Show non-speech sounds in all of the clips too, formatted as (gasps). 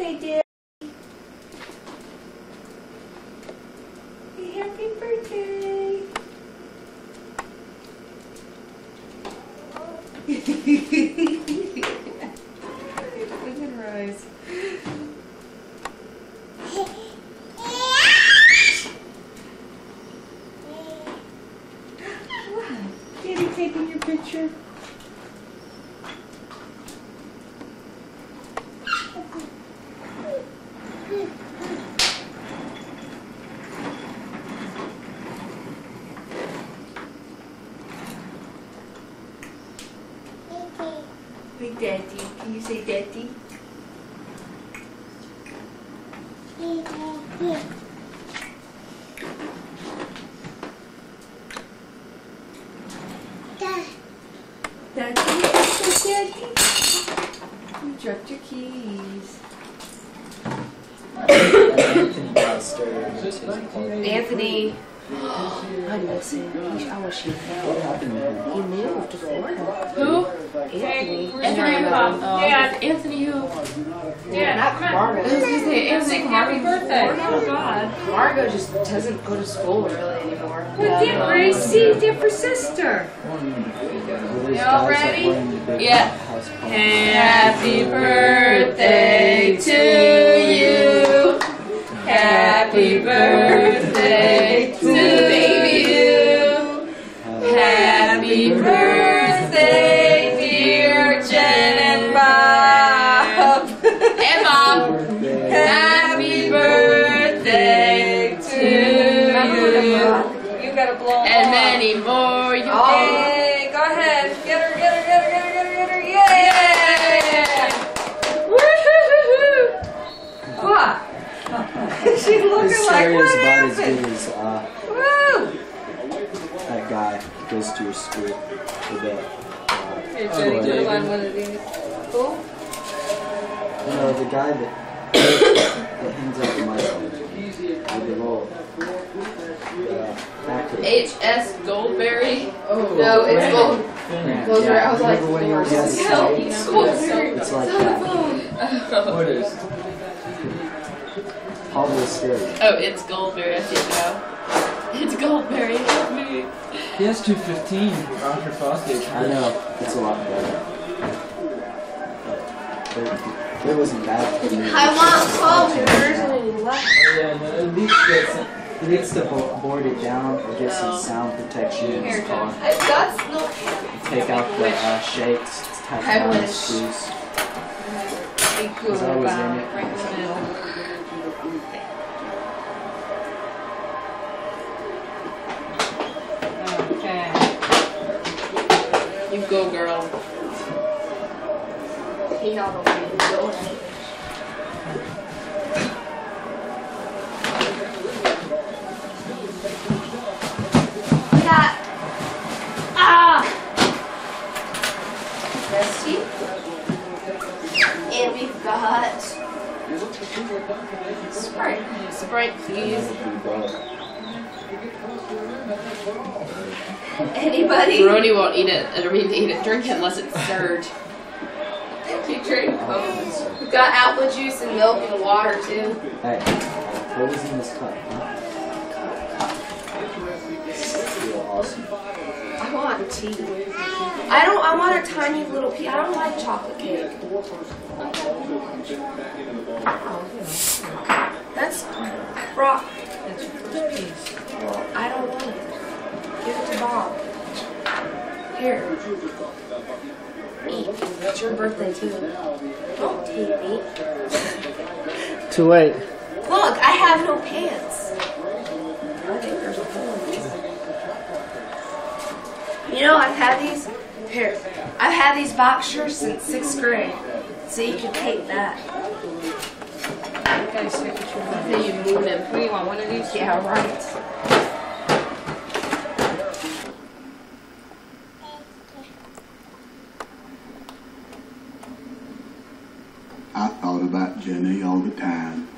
they did. Daddy. Can you Say Daddy? You dropped your keys. Anthony downstairs. is called- Anthony. I miss him. He- I wish he What fell. happened to him? He moved to Florida. Who? Anthony. Anthony who? Dad, Anthony who? Yeah, not I Margo. was gonna say Anthony, happy birthday. Oh God. Margo just doesn't go to school really anymore. But get Gracie, different sister. Well, there's Y'all ready? were in the big Yeah. That hangs out the microphone with the. Uh. H.S. Goldberry. Oh, No, it's Gold. Yeah, are- I was like, remember when he Lord, has help. Goldberry. It's like that. (laughs) What is? Probably scary. Oh, it's Goldberry. I didn't know. It's Goldberry. Help me. He has 215 Rockford Fosgate. I know, it's a lot better. But it, it wasn't bad for me. I want 12 years and left. Yeah, no, at least get. He needs to bo- board it down or get some Oh. sound protection in his car. I've got no Take out the uh, shakes, tighten I down the wish. screws. Because I was in it. Right in the middle. Okay. You go, girl. Okay to go in. We got ah Sprite. Sprite, please. Anybody? Brody won't eat it. I mean, eat it, drink it unless it's served. Drink Coke. We've got apple juice and milk and water too. Hey, what is in this cup? Huh? Awesome. I want tea. I don't. I want a tiny little piece. I don't like chocolate cake. That's rock. That's your first piece. Well, I don't want it. Give it to Bob. Here. Eat. It's your birthday too. Don't take me. Too late. Look, I have no pants. I think there's a hole in these. You know, I've had these. Here, I've had these box shorts since sixth grade. So you can take that. You guys stick with your money. Then you move them. What do you want? One of these? Yeah, right. I thought about Jenny all the time.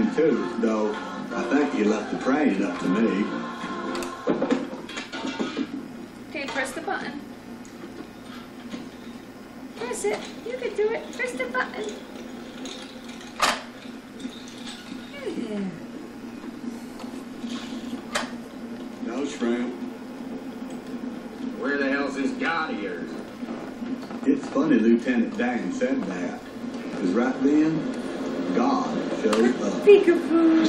Lieutenant too, though I think you left the praying up to me. Okay, press the button. Press it. You can do it. Press the button. Yeah. No shrimp. Where the hell's this God of yours? It's funny Lieutenant Dan said that, because right then, God up. Peekaboo.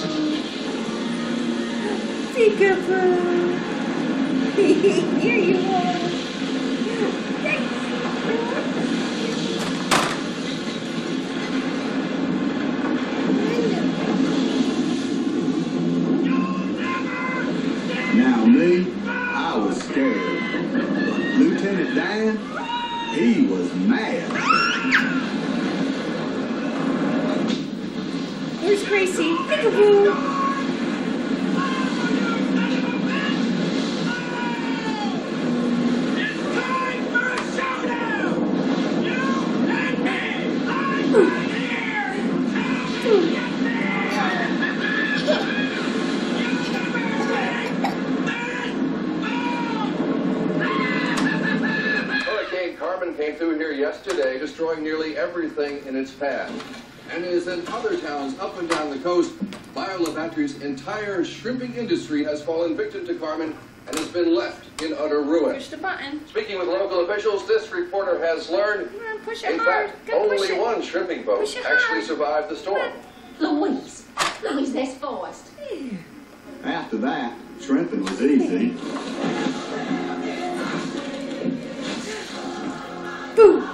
Peekaboo. (laughs) Here you are. Bayou La Batre's entire shrimping industry has fallen victim to Carmen and has been left in utter ruin. Push the button. Speaking with local officials, this reporter has learned, on, push it in hard. fact, Gotta push only it. one shrimping boat actually hard. survived the storm. Louise, Louise, that's Forrest. After that, shrimping was easy. Boom.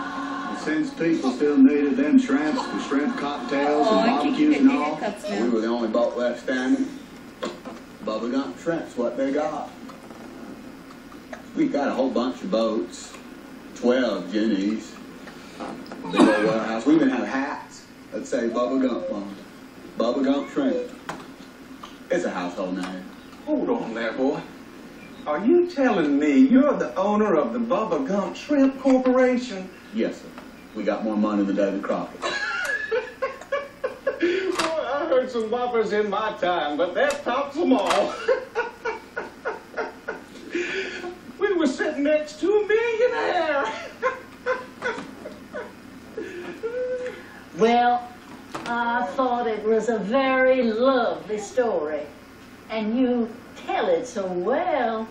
And since people still needed them shrimps for shrimp cocktails Oh, and I keep barbecues getting and all, hiccups we were the only boat left standing. Bubba Gump shrimps, what they got. We got a whole bunch of boats, 12 Jennies, big old warehouse. We even have hats that say Bubba Gump on them. Bubba Gump shrimp. It's a household name. Hold on there, boy. Are you telling me you're the owner of the Bubba Gump Shrimp Corporation? Yes, sir. We got more money than Davy Crockett. Boy, I heard some boppers in my time, but that tops them all. we were sitting next to a millionaire. Well, I thought it was a very lovely story. And you tell it so well.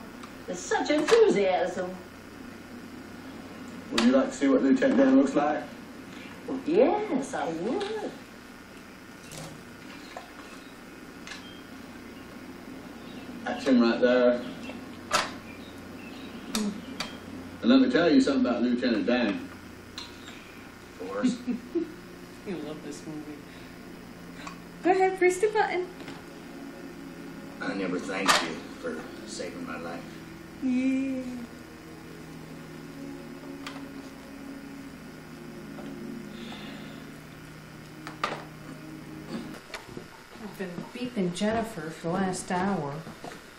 There's such enthusiasm. Would you like to see what Lieutenant Dan looks like? Yes, I would. That's him right there. And let me tell you something about Lieutenant Dan. Of course. (laughs) You love this movie. Go ahead, press the button. I never thanked you for saving my life. Yeah. Been beeping Jennifer for the last hour.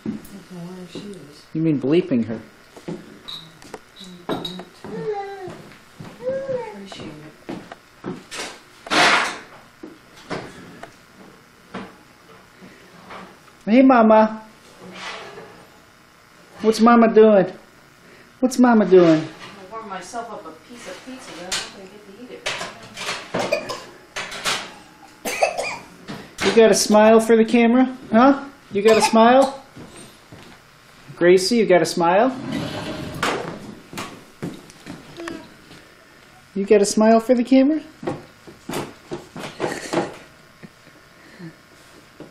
I don't know where she is. You mean bleeping her? Hey, Mama. What's Mama doing? What's Mama doing? I warmed myself up a piece of pizza, but I'm not gonna get to eat it. You got a smile for the camera? Huh? You got a smile? Gracie, you got a smile? You got a smile for the camera?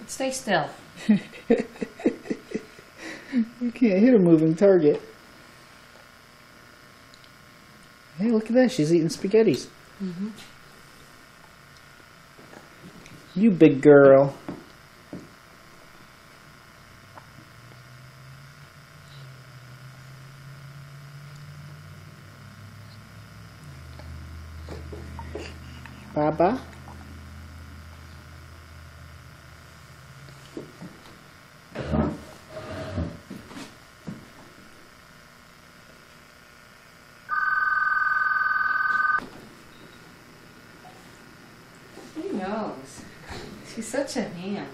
Stay still. You can't hit a moving target. Hey, look at that. She's eating spaghettis. Mm-hmm. You big girl. Baba? She knows. She's such a ham.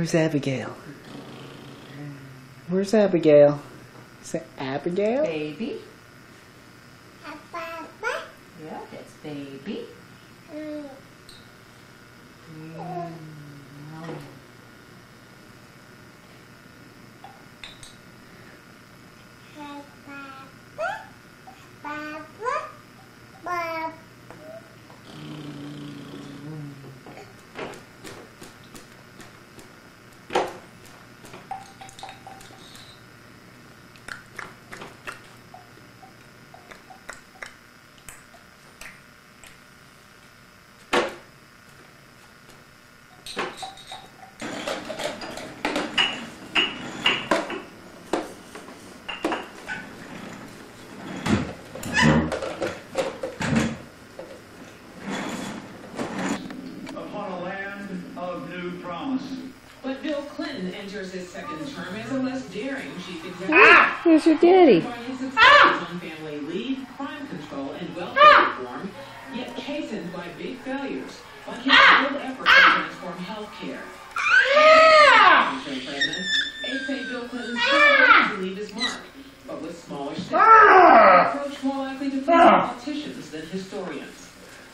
Where's Abigail? Where's Abigail? Is that Abigail? Baby. Yeah, that's baby. Mm. upon a land of new promise. But Bill Clinton enters his second term as a less daring chief executive. Ah, here's your daddy. By his successes on family leave, crime control, and welfare reform, yet chastened by big failures, like his failed efforts to transform healthcare. Mr. President, aides say Bill Clinton still wants to leave his mark, but with smaller steps. An approach more likely to please politicians than historians.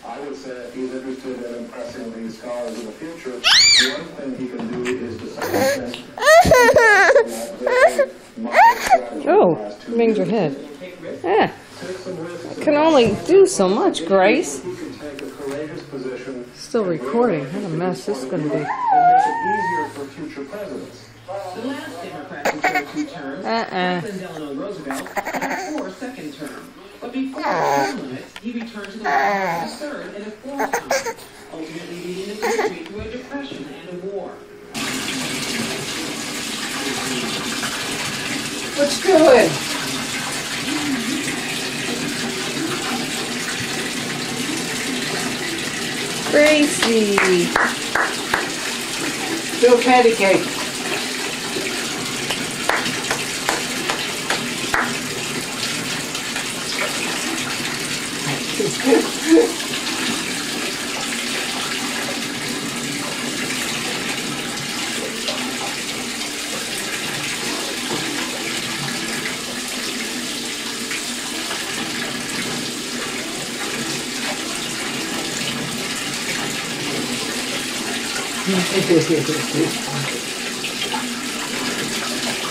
I would say if he's interested in impressing these scholars in the future, the one thing he can do is to some extent Oh, bangs your head. Yeah. I can only do so much, Grace. Still recording. What a mess this is going to be. Uh-uh. and make it easier for future presidents. The last Democrat who served two terms, Uh-uh. Franklin Delano Roosevelt, had four second term. But before the term limits, he returned to the White House a third and a fourth time, ultimately leading the country through a depression and a war. What's good? Gracie. Do patty cake.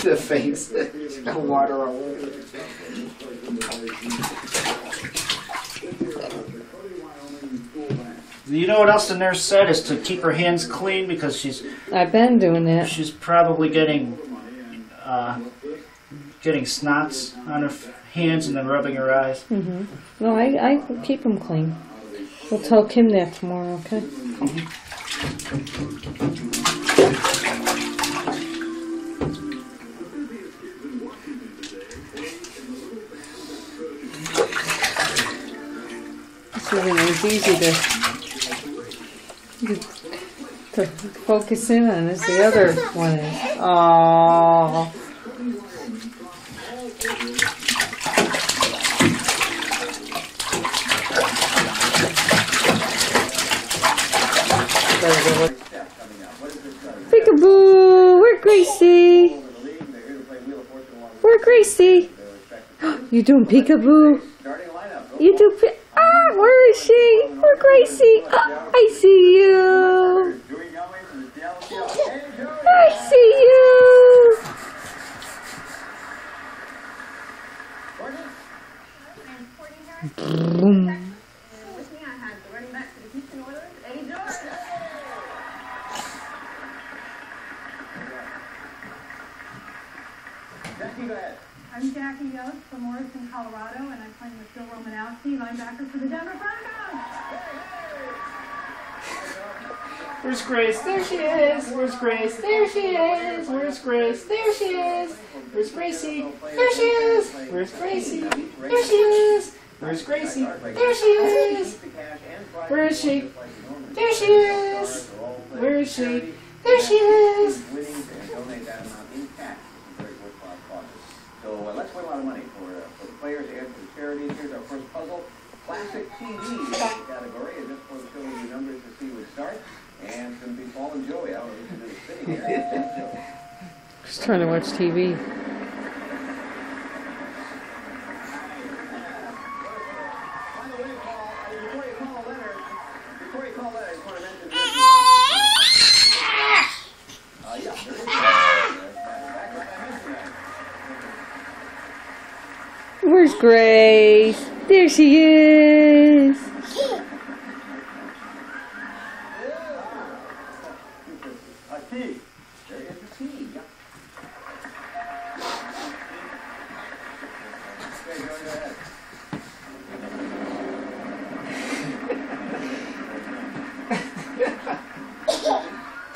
The face. The water all over it. You know what else the nurse said is to keep her hands clean because she's I've been doing that. she's probably getting uh, getting snots on her f- hands and then rubbing her eyes. hmm No, I, I keep them clean. We'll tell Kim that tomorrow, okay? This one is easy to, to focus in on as the other one is. Oh. Peekaboo! We're Gracie! We're Gracie! (gasps) You doing peekaboo? You do pe- Ah, where is she? We're Gracie! Ah, I see you! I see you! Boom. I'm Jackie Yost from Morrison, Colorado, and I'm playing with Bill Romanowski, linebacker for the Denver Broncos. Where's Grace? There she is. Where's Grace? There she is. Where's Grace? There she is. Where's Gracie? There she is. Where's Gracie? There she is. Where's Gracie? There she is. Where is she? There she is. Where is she? There she is. So uh, let's win a lot of money for, uh, for the players and for the charities. Here's our first puzzle. Classic TV is the category. I just want to show you the numbers to see where it starts. And it's going to be Paul and Joey. I don't know if you can do the spinning here. Just trying to watch TV. Before you call that, I just want to mention this. Uh, yeah, there is Where's Grace? There she is.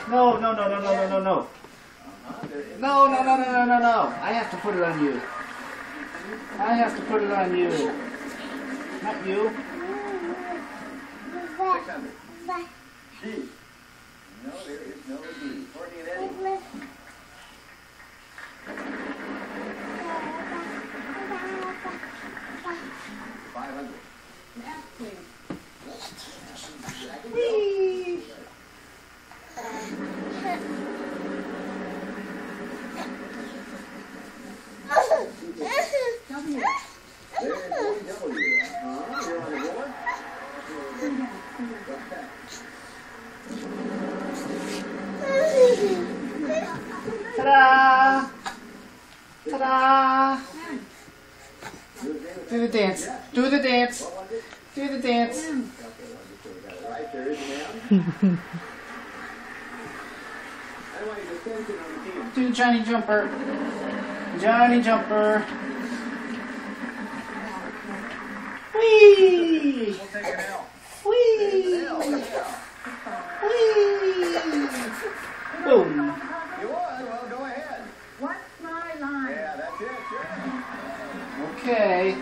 No, no, no, no, no, no, no, no. No, no, no, no, no, no, no. I have to put it on you. I have to put it on you. Not you. 600. D. No, there is no D. Courtney and Eddie. Five hundred. There's Courtney W. Uh-huh. You're on the board. Ta-da! Ta-da! Do the dance. Do the dance. Do the dance. (laughs) Do the Johnny Jumper. Johnny Jumper. Whee! We'll take. Whee! Whee! Boom. You. Well, go ahead. What's my line? Yeah, that's it. Sure. Okay.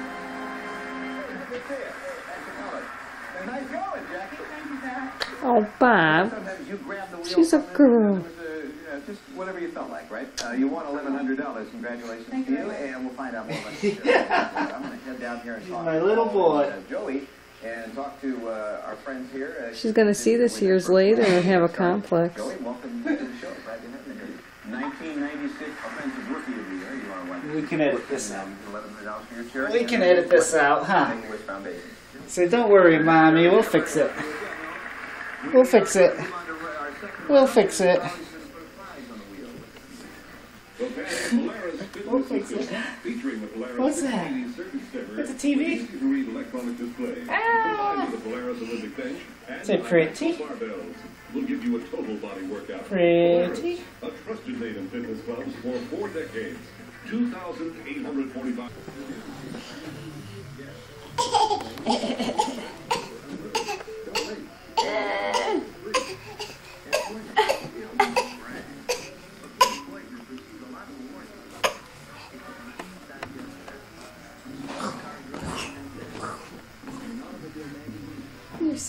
Oh, Bob. She's a girl. Just whatever you felt like, right? Uh, you won eleven hundred dollars. Congratulations Thank to you you, and we'll find out more about (laughs) you. I'm going to head down here and talk to My to little boy. uh, Joey and talk to uh, our friends here. Uh, She's gonna see this years later and have a complex. Joey, welcome to the show. Glad to have you here. 1996 Offensive Rookie of the Year. You are what? We can edit this out. $1,100 for your charity. We can edit this out, huh? So don't worry, mommy. We'll fix it. We'll fix it. We'll fix it. What makes it? Featuring the Polaris What's that? 680 circuit stemmer It's a TV? with easy-to-read electronic display. Ah! Combined with the Polaris Olympic bench and Is it pretty? barbells will give you a total body workout. Pretty? A trusted name in fitness (laughs) clubs for four decades. 2,845.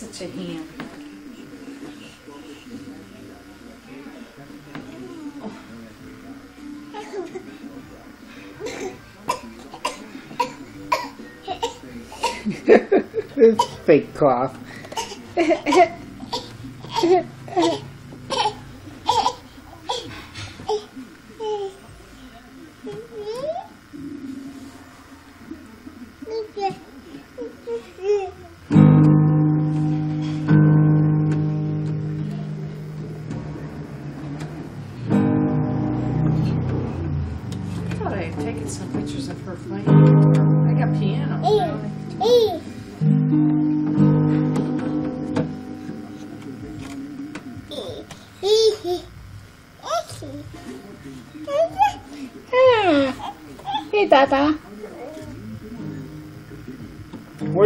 Such a ham. (laughs) this Fake cough. (laughs)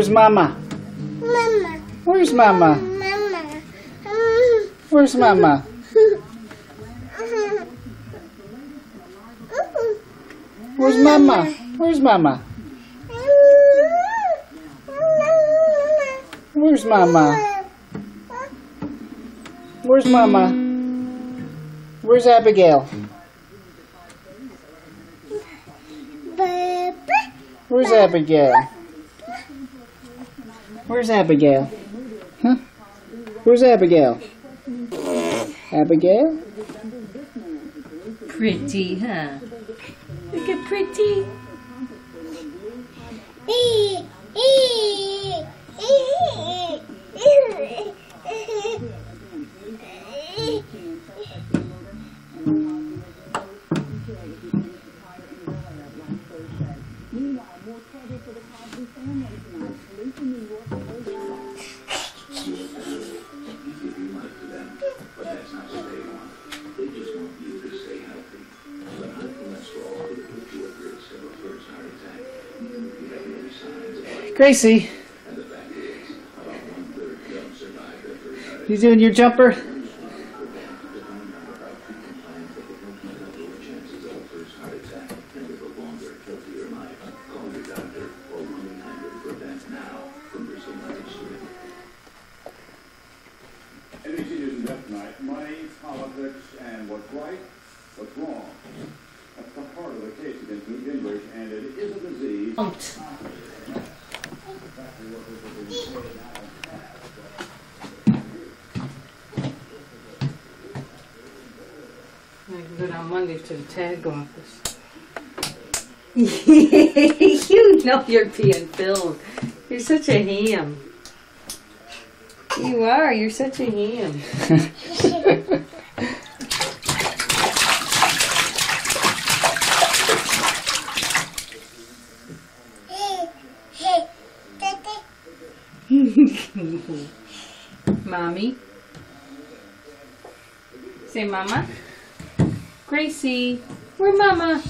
Where's Mama? Mama. Where's Mama? Mama. Where's Mama? Where's Mama? Where's Mama? Where's Mama? Where's Mama? Where's Abigail? Where's Abigail? Where's Abigail? Huh? Where's Abigail? Abigail? Pretty, huh? Look at pretty. (laughs) Gracie. You doing your jumper? Tag office. (laughs) you know you're being filmed. You're such a ham. You are. You're such a ham. (laughs) Mommy. Say mama. Gracie. we're mama?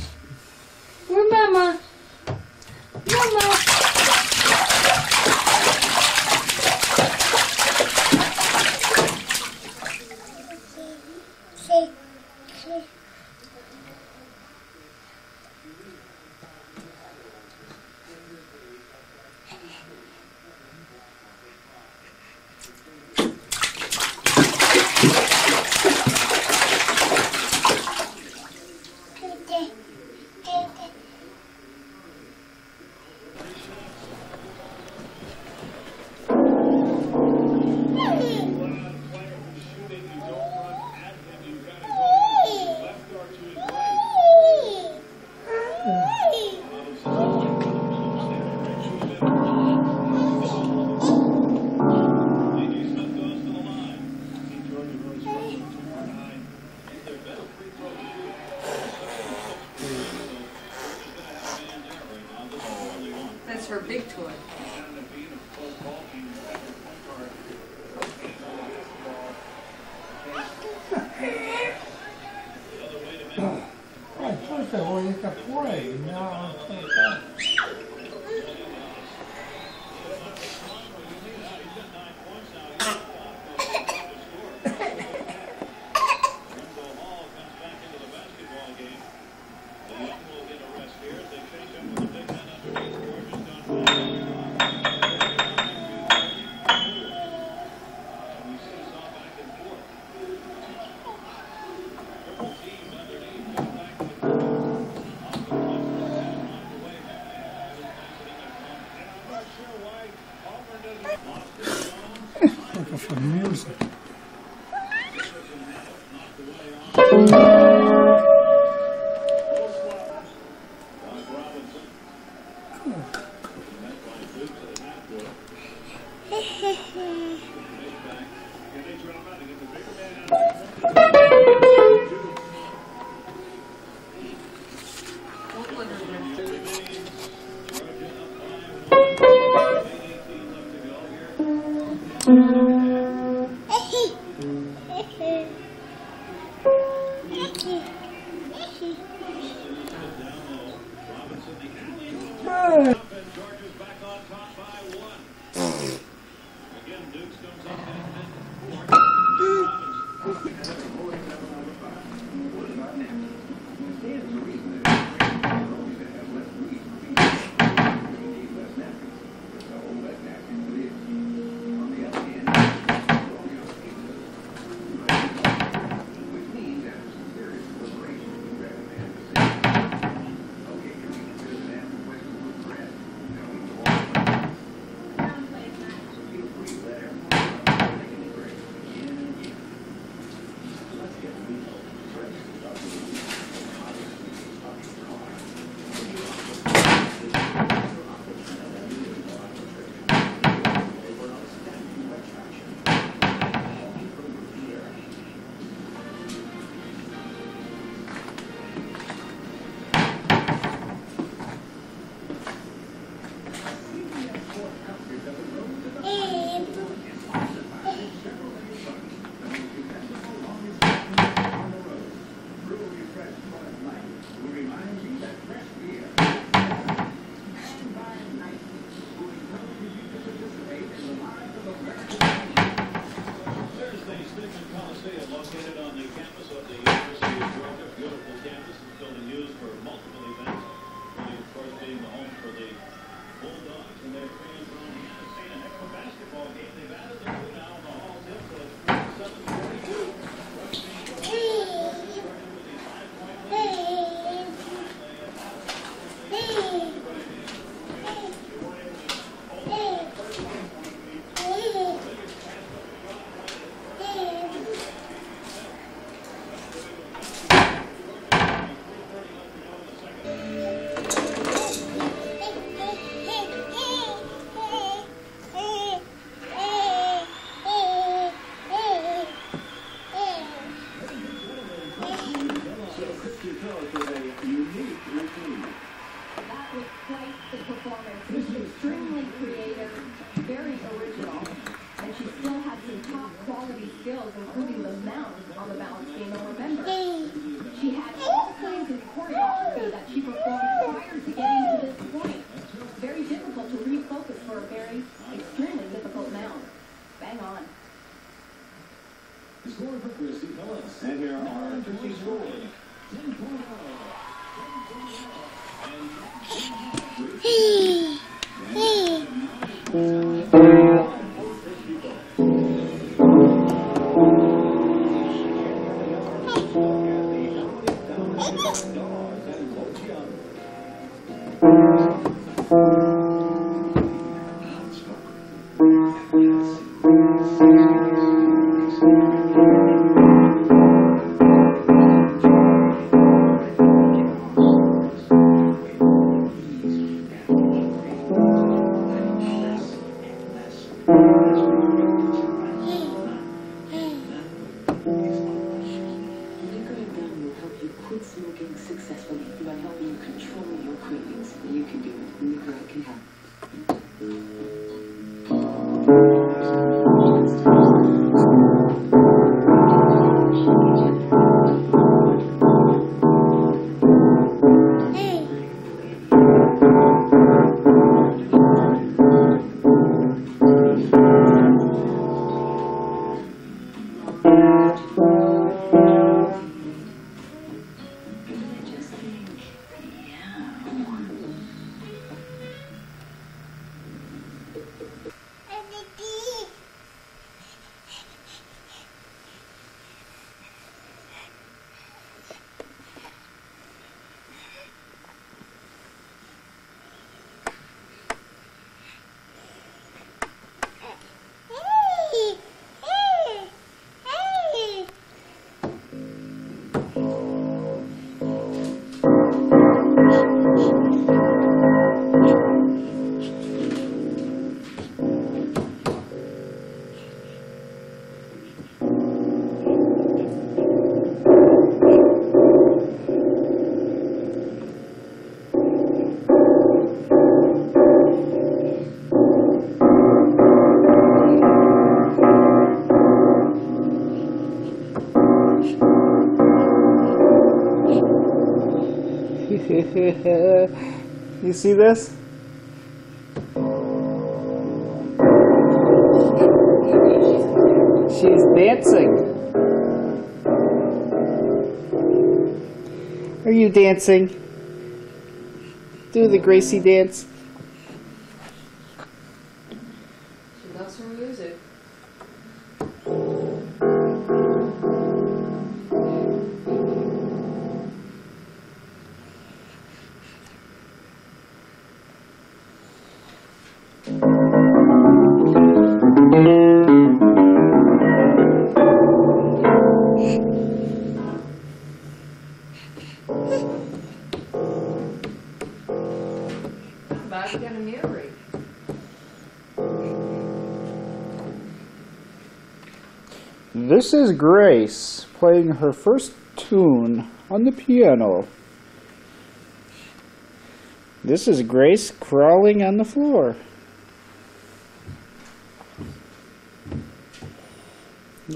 That (laughs) you see this? She's dancing. Are you dancing? Do the Gracie dance. Is Grace playing her first tune on the piano. This is Grace crawling on the floor.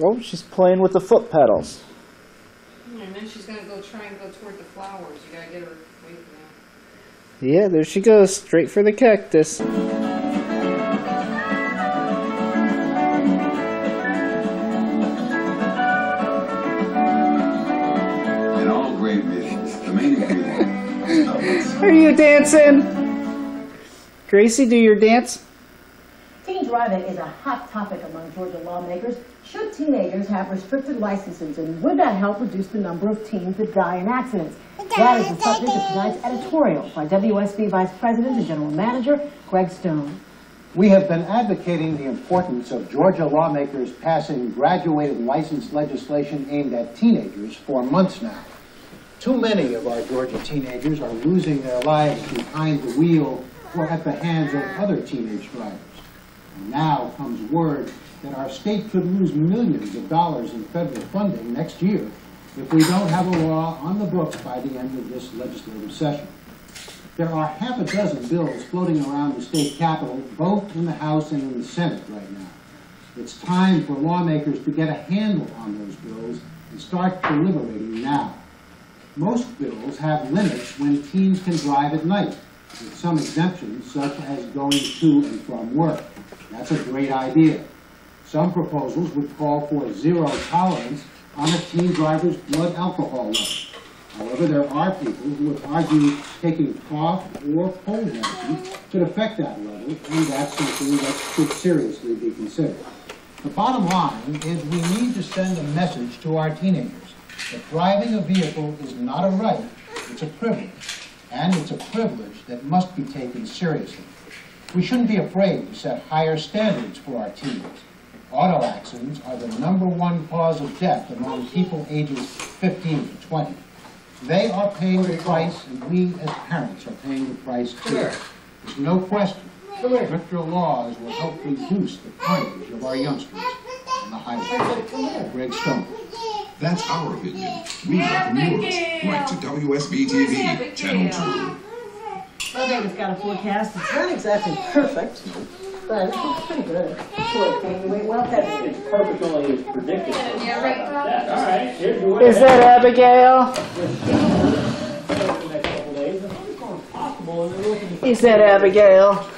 Oh, she's playing with the foot pedals. Hmm, and then she's gonna go try and go toward the flowers. You gotta get her away from that. Yeah, there she goes, straight for the cactus. You dancing? Gracie, do your dance? Teen driving is a hot topic among Georgia lawmakers. Should teenagers have restricted licenses, and would that help reduce the number of teens that die in accidents? That is the subject of tonight's editorial by WSB Vice President and General Manager Greg Stone. We have been advocating the importance of Georgia lawmakers passing graduated license legislation aimed at teenagers for months now. Too many of our Georgia teenagers are losing their lives behind the wheel or at the hands of other teenage drivers. And now comes word that our state could lose millions of dollars in federal funding next year if we don't have a law on the books by the end of this legislative session. There are half a dozen bills floating around the state capitol, both in the House and in the Senate right now. It's time for lawmakers to get a handle on those bills and start deliberating now. Most bills have limits when teens can drive at night, with some exemptions such as going to and from work. That's a great idea. Some proposals would call for zero tolerance on a teen driver's blood alcohol level. However, there are people who would argue taking cough or cold medicine could affect that level, and that's something that should seriously be considered. The bottom line is we need to send a message to our teenagers that driving a vehicle is not a right, it's a privilege, and it's a privilege that must be taken seriously. We shouldn't be afraid to set higher standards for our teens. Auto accidents are the number one cause of death among people ages 15 to 20. They are paying the price, and we as parents are paying the price too. There's no question. Stricter laws will help reduce the carnage of our youngsters on the highway. Greg Stone. That's our opinion. We welcome yours. Write to WSB TV, Channel 2. Well, David's got a forecast. It's not exactly perfect, but it's pretty good. Sure, it wait well tested. It's perfect only as predicted. Yeah, right, All right, here's your. Is that Abigail? Is that Abigail?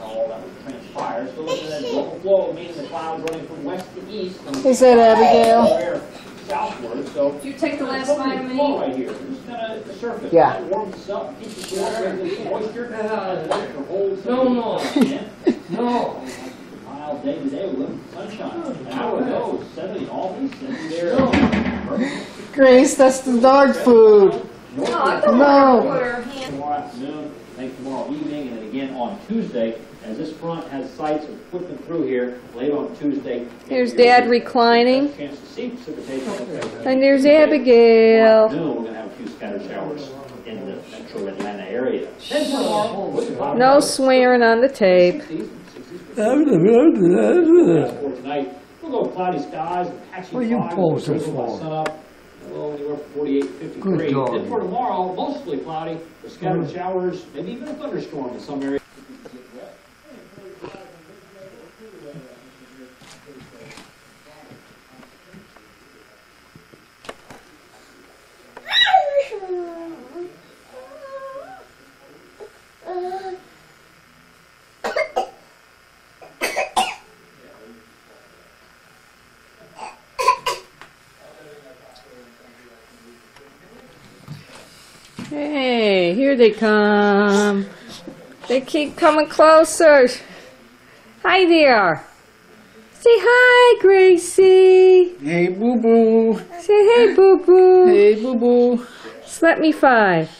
All that would transpire. So looking at global flow, meaning the clouds running from west to east. and- Is that Abigail? Air Southward, so. Did you take the last Look at vitamin flow? Right here, it's gonna, the surface. Yeah. That warms up, keeps the water, the moisture, moisture holds. No, no. No. Mild day to day, we sunshine. Oh, An hour ago, seventy, all these, seventy there. Grace, that's the dog food. No, I thought No. we put her hand- Tomorrow afternoon, I think tomorrow evening, and then again on Tuesday, as this front has sights of flipping through here, late on Tuesday. There's Dad reclining. Chance to see precipitation. And there's Abigail. Noon, we're gonna have a few scattered showers in the metro Atlanta area. No swearing on the tape. For tonight, we'll go cloudy skies patchy What are you fog, posing drizzle by for? sunup, well, anywhere from 48, 53. Good dog. Then for tomorrow, mostly cloudy, with scattered showers, maybe even a thunderstorm in some areas. Hey, here they come. They keep coming closer. Hi there. Say hi, Gracie. Hey, boo boo. Say hey, boo boo. Hey, boo boo. Slap me five.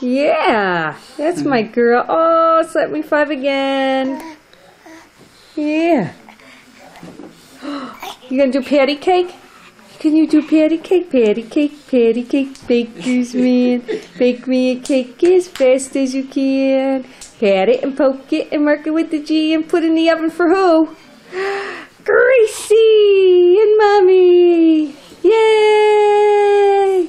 Yeah, that's hmm. my girl. Oh, slap me five again. Yeah. (gasps) You gonna do patty cake? Can you do patty cake? Patty cake, patty cake, baker's (laughs) man. Bake me a cake as fast as you can. Pat it and poke it and mark it with the G and put in the oven for who? (gasps) Gracie and Mommy. Yay!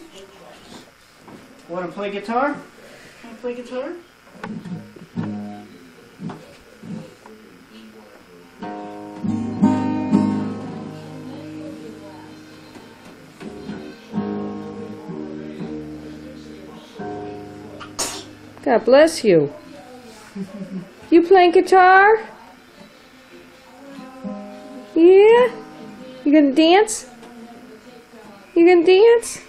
Want to play guitar? Want to play guitar? God bless you. You playing guitar? Yeah? You gonna dance? You gonna dance?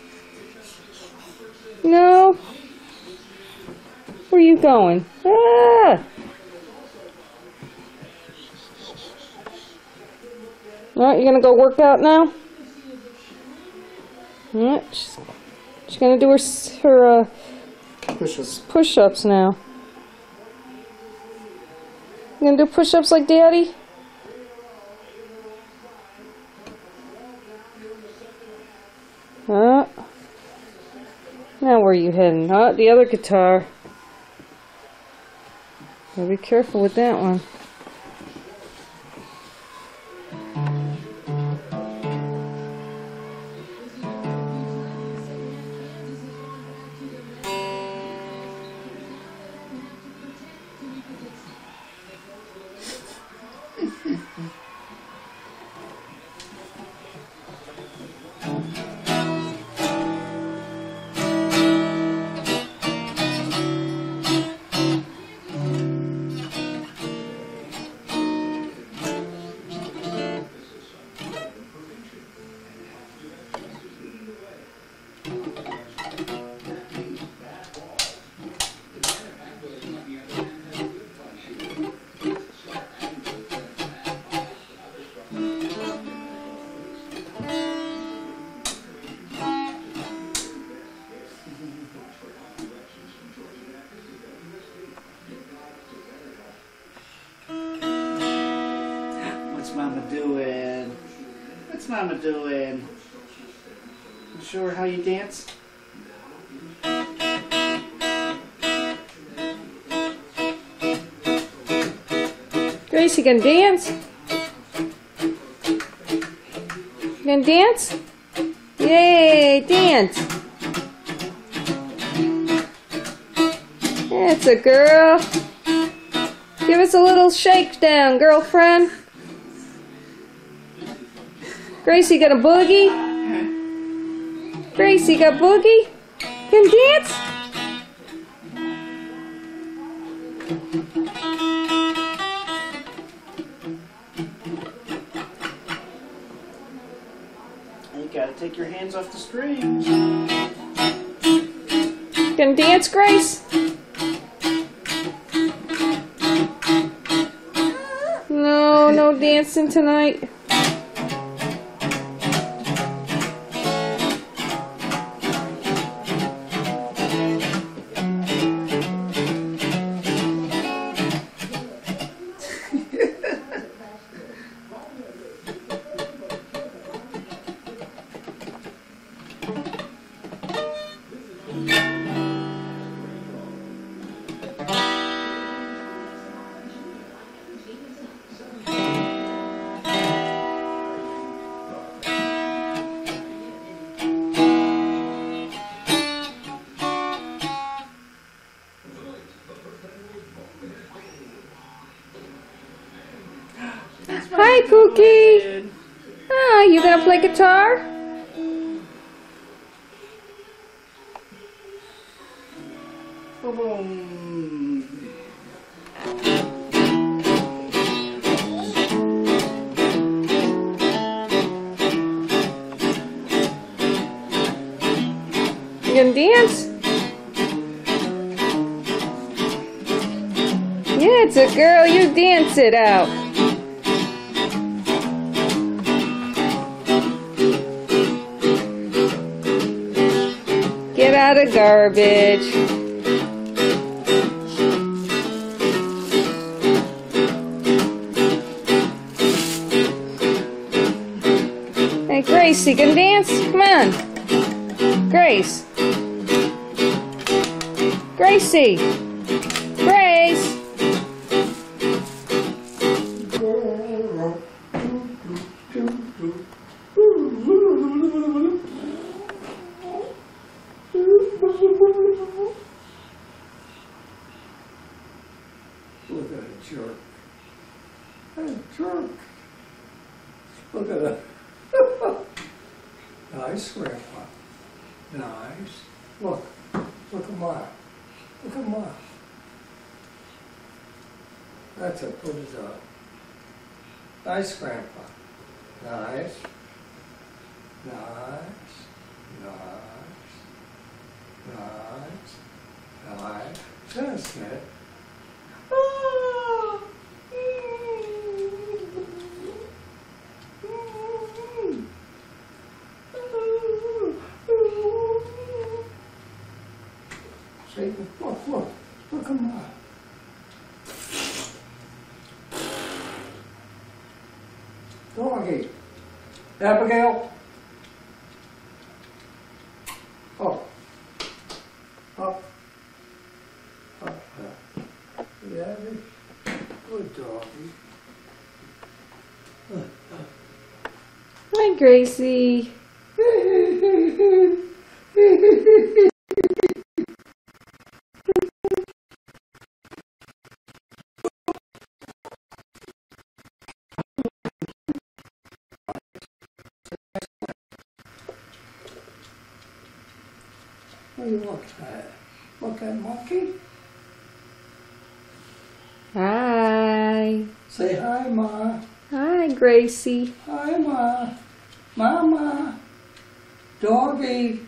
No? Where you going? Ah! Alright, you gonna go work out now? Alright, she's, she's gonna do her, her uh, Push-ups. push-ups now. You gonna do push-ups like daddy? Uh, now where are you heading? Uh, the other guitar. Be careful with that one. Gonna dance? You gonna dance? Yay, dance! That's a girl. Give us a little shakedown, girlfriend. Gracie got a boogie? Gracie got boogie? Can dance? Dance, Grace? No, no dancing tonight. dance. Yeah, it's a girl, you dance it out. Get out of garbage. Hey, Gracie can dance. Gracie. Grace. Look at a jerk. What a jerk. Look at that. nice, Grandpa. Nice. Look. Look at mine. Look at mine. That's it. Put it up. Nice, Grandpa. Nice. Nice. Nice. Nice. Nice. That's it. See, look, look, look at mine. Doggy. Abigail. Oh. Up. Up. up. Yeah, good doggy. Hi, Gracie. What are you looking at? Look at monkey? Hi. Say hi, Ma. Hi, Gracie. Hi, Ma. Mama. Doggy.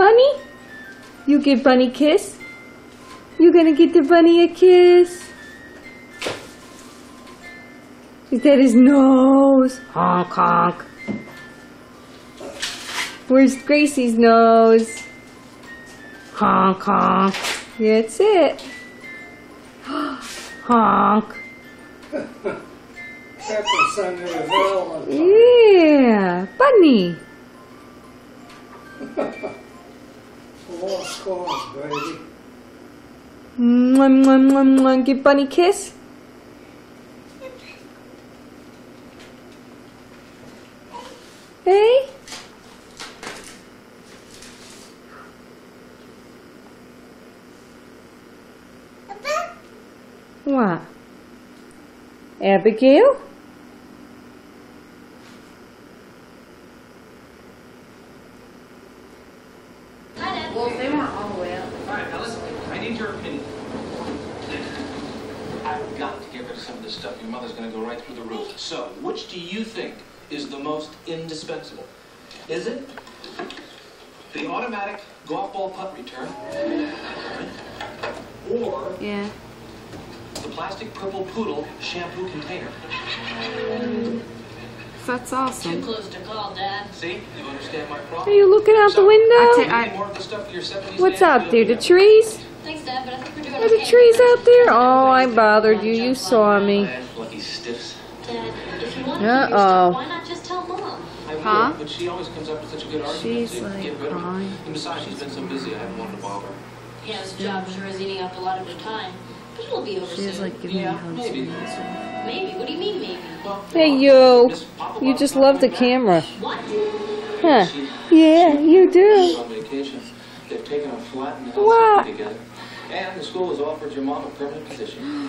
Bunny? You give bunny kiss? You gonna get the bunny a kiss? Is that his nose? Honk honk. Where's Gracie's nose? Honk honk. That's it. (gasps) honk. That's the Sunday of hell. Yeah, bunny. Cause, baby. Mwah, mwah, mwah, mwah. Give bunny kiss. Hey. What? Abigail? Well, they weren't all the way up. All right, now listen, I need your opinion. I've got to get rid of some of this stuff. Your mother's going to go right through the roof. So, which do you think is the most indispensable? Is it the automatic golf ball putt return? Or Yeah. the plastic purple poodle shampoo container? That's awesome. Too close to call, Dad. See? You understand my problem? Are you looking out the window? Any more of the stuff for your 70s What's dance? out there? The trees? Thanks, Dad, but I think we're doing Are the okay. trees out there? Oh, I bothered you. You saw me. Lucky stiffs. Dad, if you want to do your stuff, why not just tell Mom? I will, Huh? but she always comes up with such a good argument She's, to like, get rid of it. crying. And besides, she's been so busy, I haven't wanted to bother her. Yeah, his job sure is eating up a lot of her time. But it'll be over She's soon. like giving me Yeah, hugs. maybe. Maybe. What do you mean, maybe? Hey, you. You just love the camera. What? Huh. Yeah, you do. On vacation, they've taken a flat in Wow. Helsinki together. And the school has offered your mom a permanent position.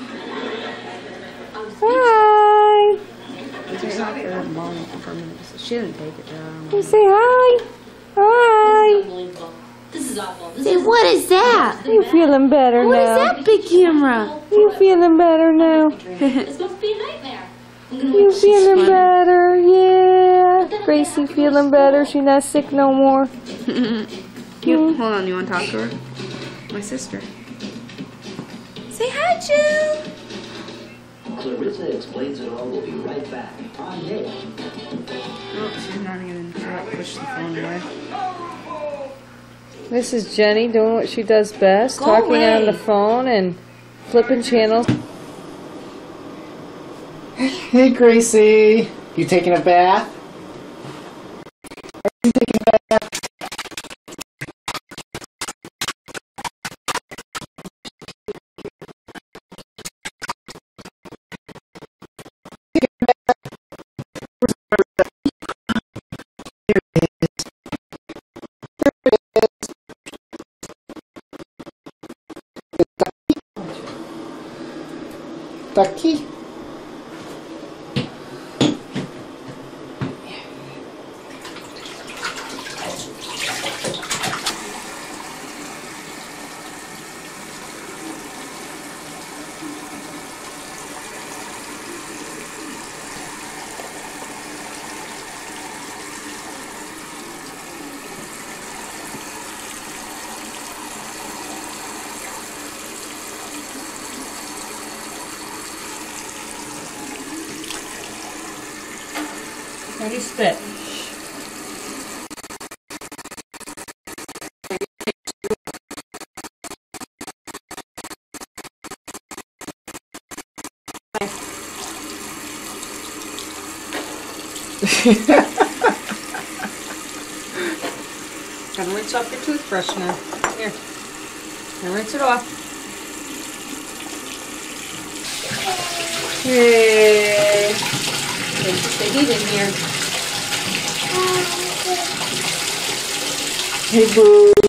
Hi. She didn't take it down. Say hi. Hi. This is awful. Say, what is that? You feeling better What is now? What is that big camera? You feeling better now? this must be a nightmare. You feeling better? Yeah. Gracie feeling better. She not sick no more. (laughs) You, hmm? hold on, you want to talk to her? My sister. Say hi, Jill. Clarissa explains it all. We'll be right back. On Nick. Oh, she's not even push the phone away. This is Jenny doing what she does best, Go talking away. on the phone and flipping channels. Hey, Gracie. You taking a bath? Are you taking a bath? Ducky? How do you spit? Gotta rinse now. Here. and rinse it off. There's just the heat in here. Hey, boo.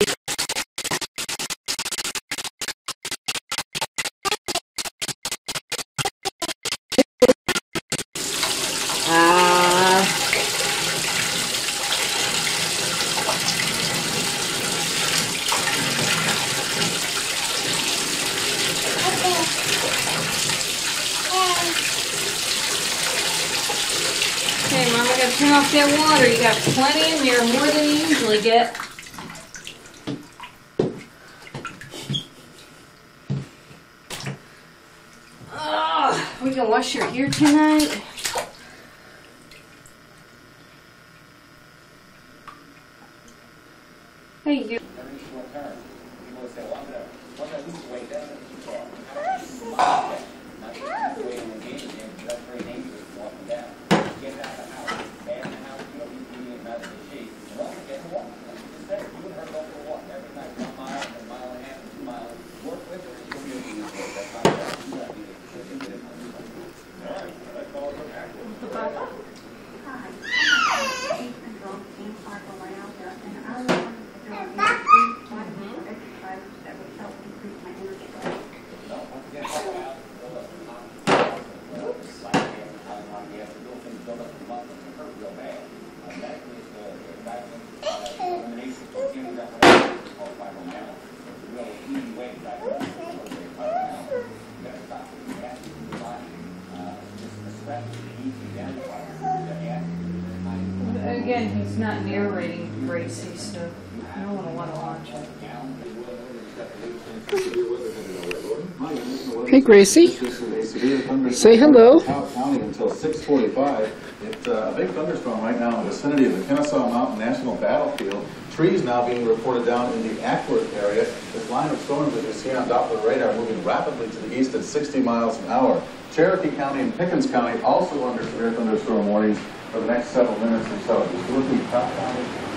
That water. You got plenty in there, more than you usually get. Ugh, we can wash your ear tonight. Hey, you. Again, he's not narrating Gracie, so I don't want to want to watch it. Gracie. Say hello. County until 6:45. It's uh, a big thunderstorm right now in the vicinity of the Kennesaw Mountain National Battlefield. Trees now being reported down in the Acworth area. This line of storms that you see on Doppler radar moving rapidly to the east at 60 miles an hour. Cherokee County and Pickens County also under severe thunderstorm warnings for the next several minutes or so. Just looking top county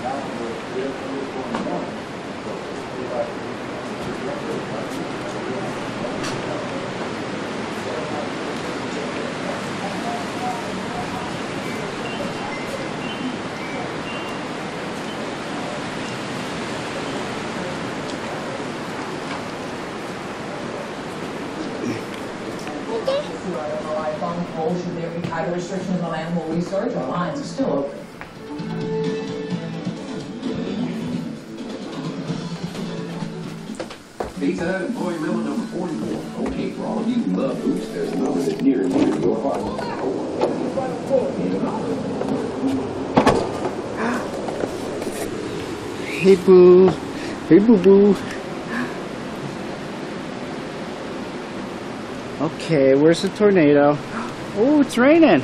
Okay. restrictions on animal research, our lines are still open. Hey, boo. Hey, boo boo. Okay, where's the tornado? Oh, it's raining.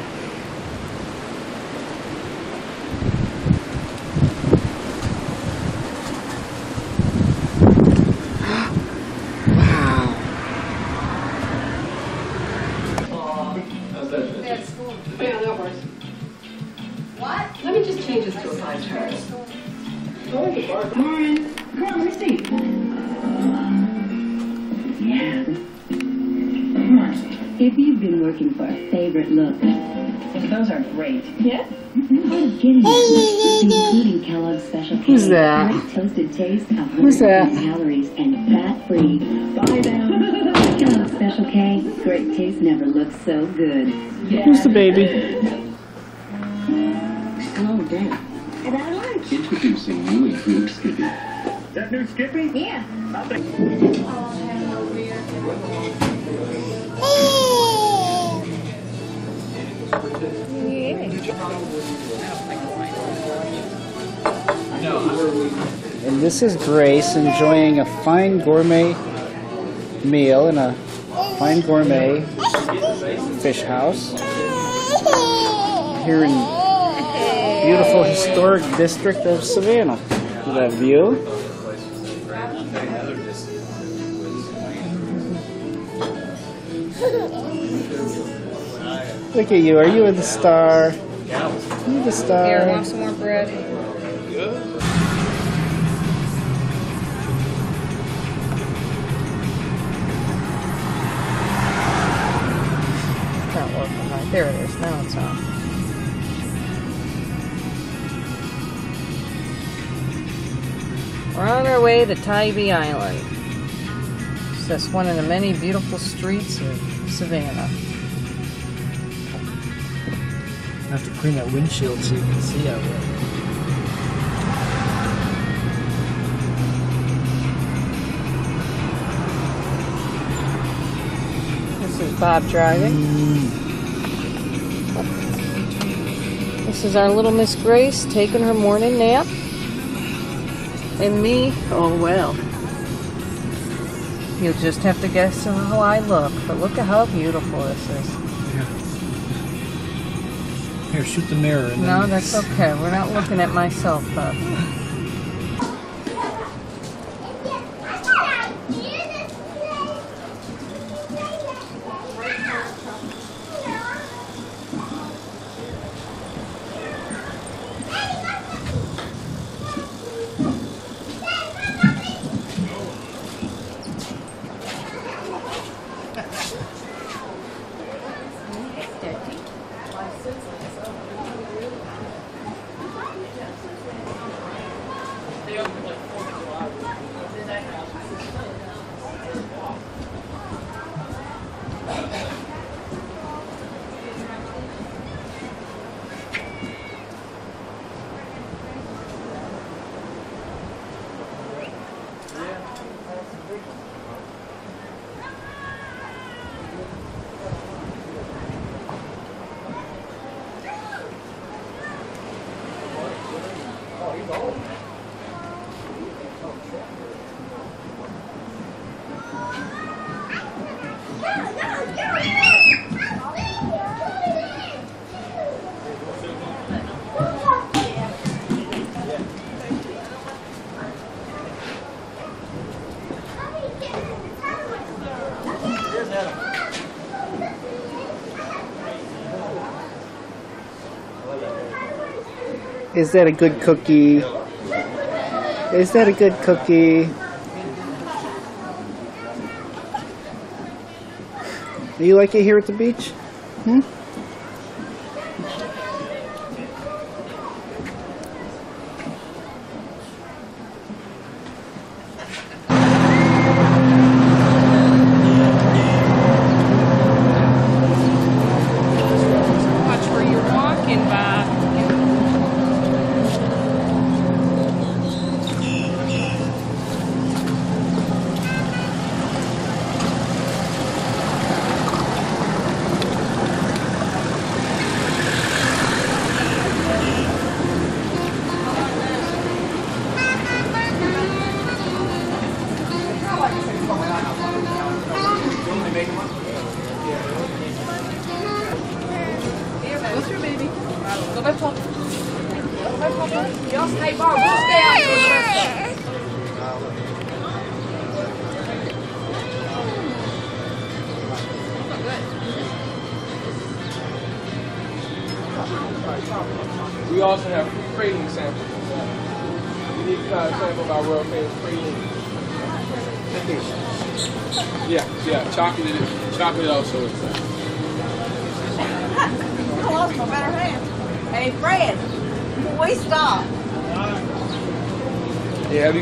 So good. Who's the baby? Oh, damn. About lunch. Introducing new improved Skippy. That new Skippy? Yeah. And this is Grace enjoying a fine gourmet meal in a fine gourmet fish house here in beautiful historic district of Savannah. Look at that view. Look at you. Are you the star? You the star? Here, want some more bread? There it is. Now it's on. We're on our way to Tybee Island. It's just one of the many beautiful streets of Savannah. I have to clean that windshield so you can see out there. This is Bob driving. Mm. This is our little Miss Grace taking her morning nap. And me, oh well. You'll just have to guess how I look, but look at how beautiful this is. Here, shoot the mirror. No, that's okay. We're not looking at myself though. (laughs) Is that a good cookie? Is that a good cookie? Do you like it here at the beach? Hmm?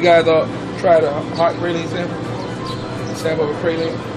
you guys uh, try the hot praline sample? Sample of a?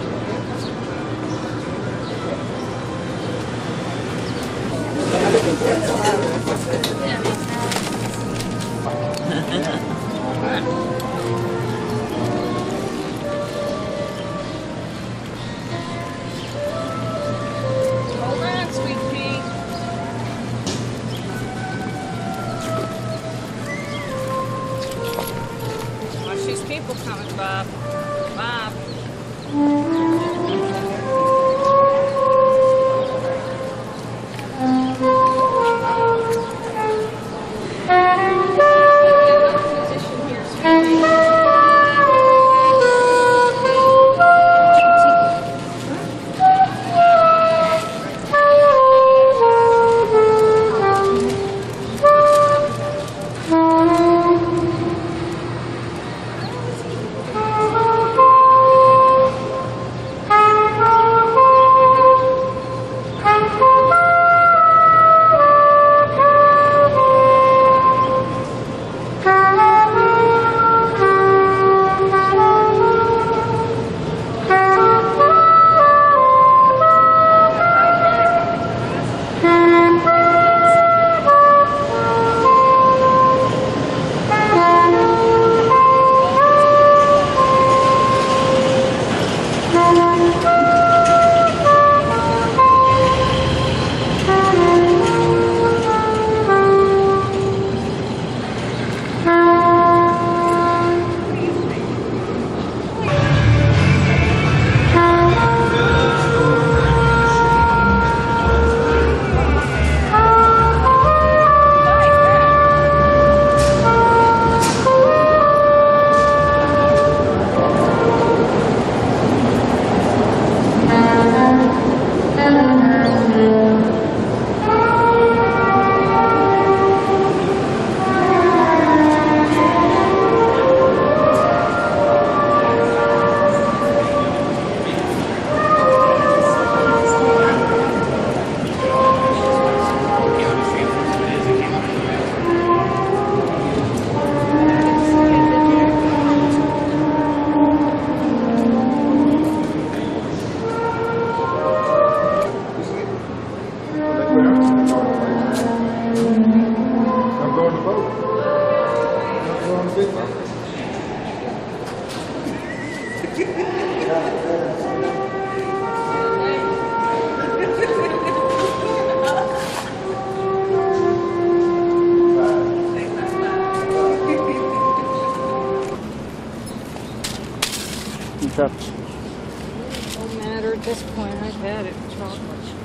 It doesn't matter at this point. I've had it. Chocolate.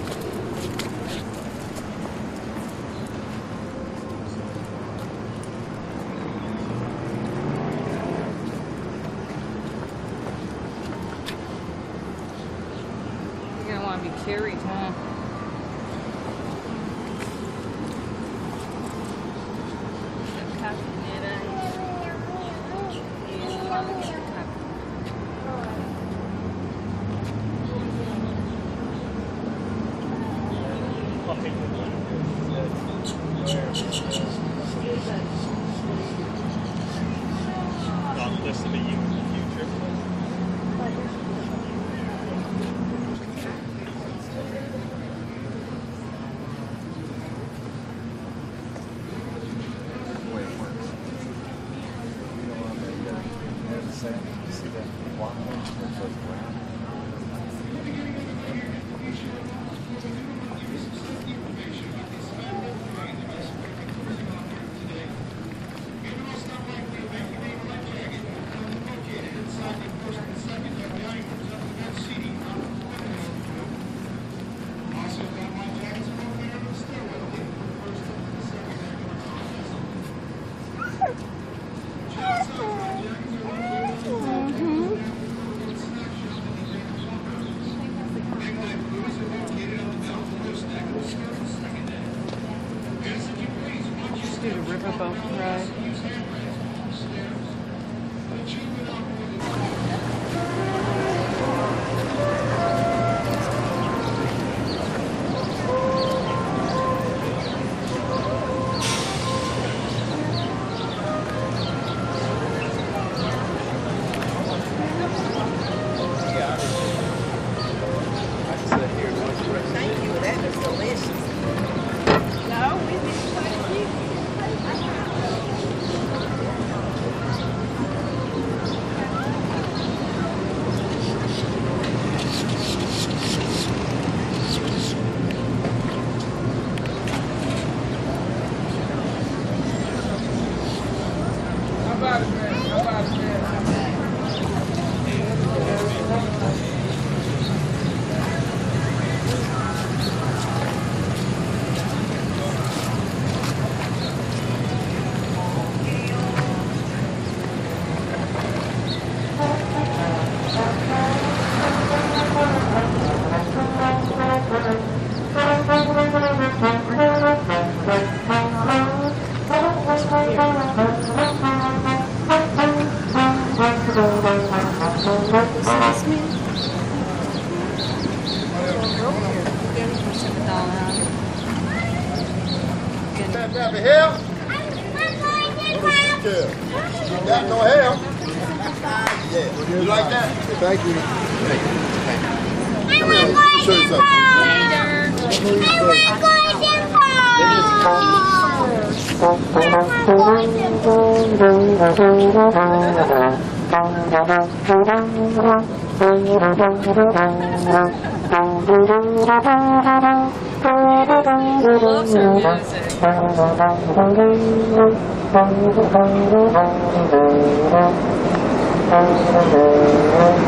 You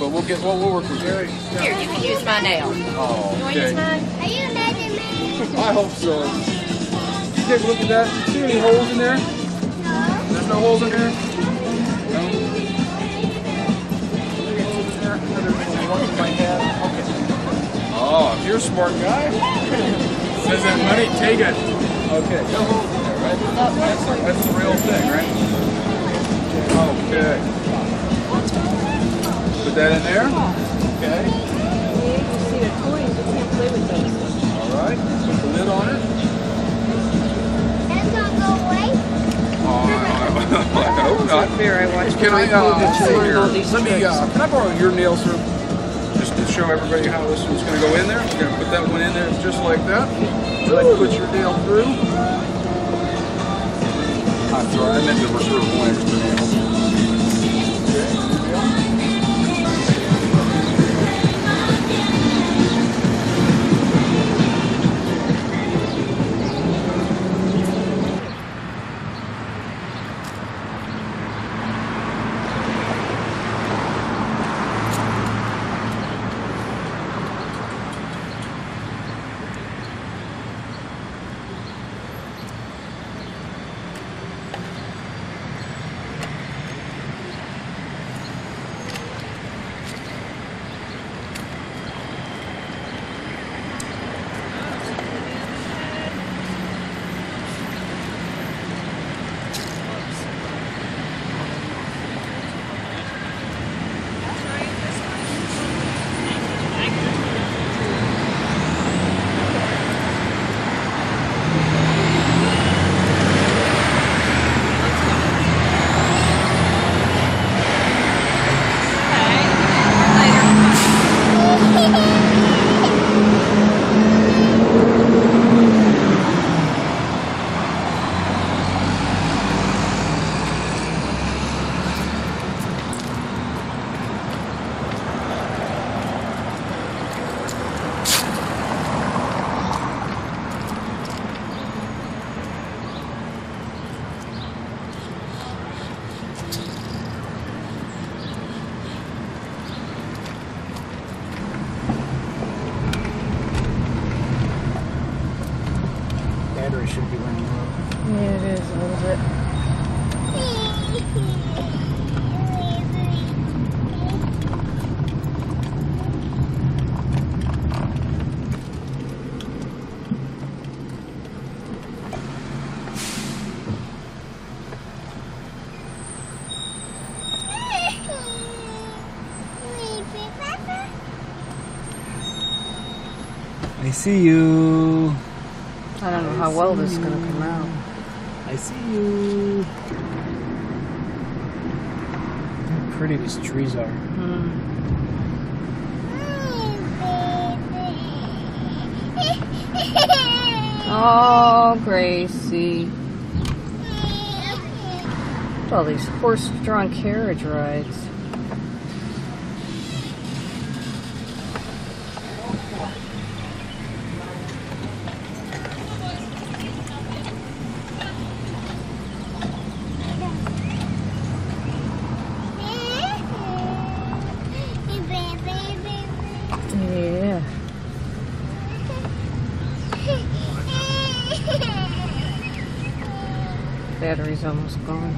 but we'll get, we'll, we'll work with you. Here, you can use my nail. Oh, You want to use okay. mine? Are you measuring me? (laughs) I hope so. You take a look at that. See any holes in there? No. There's no holes in there? No? Holes in there? No, one in my head. Okay. Oh, if you're a smart guy. (laughs) Says that money, take it. Okay. No holes in there, right? That's, that's the real thing, right? Okay. Put that in there. Okay. All right. Put the lid on it. That's not go away. I hope not. Fair, I watched Can I, Greg uh, Logan see here, let me, uh, can I borrow your nail, sir? Just to show everybody how this one's gonna go in there. We're gonna put that one in there just like that. Go ahead and put your nail through. I'm sorry, I meant to reserve one extra nail. See you. I don't know how well this is going to come out. I see you. How pretty these trees are. Hmm. (laughs) Oh, Gracie. All these horse-drawn carriage rides. somos con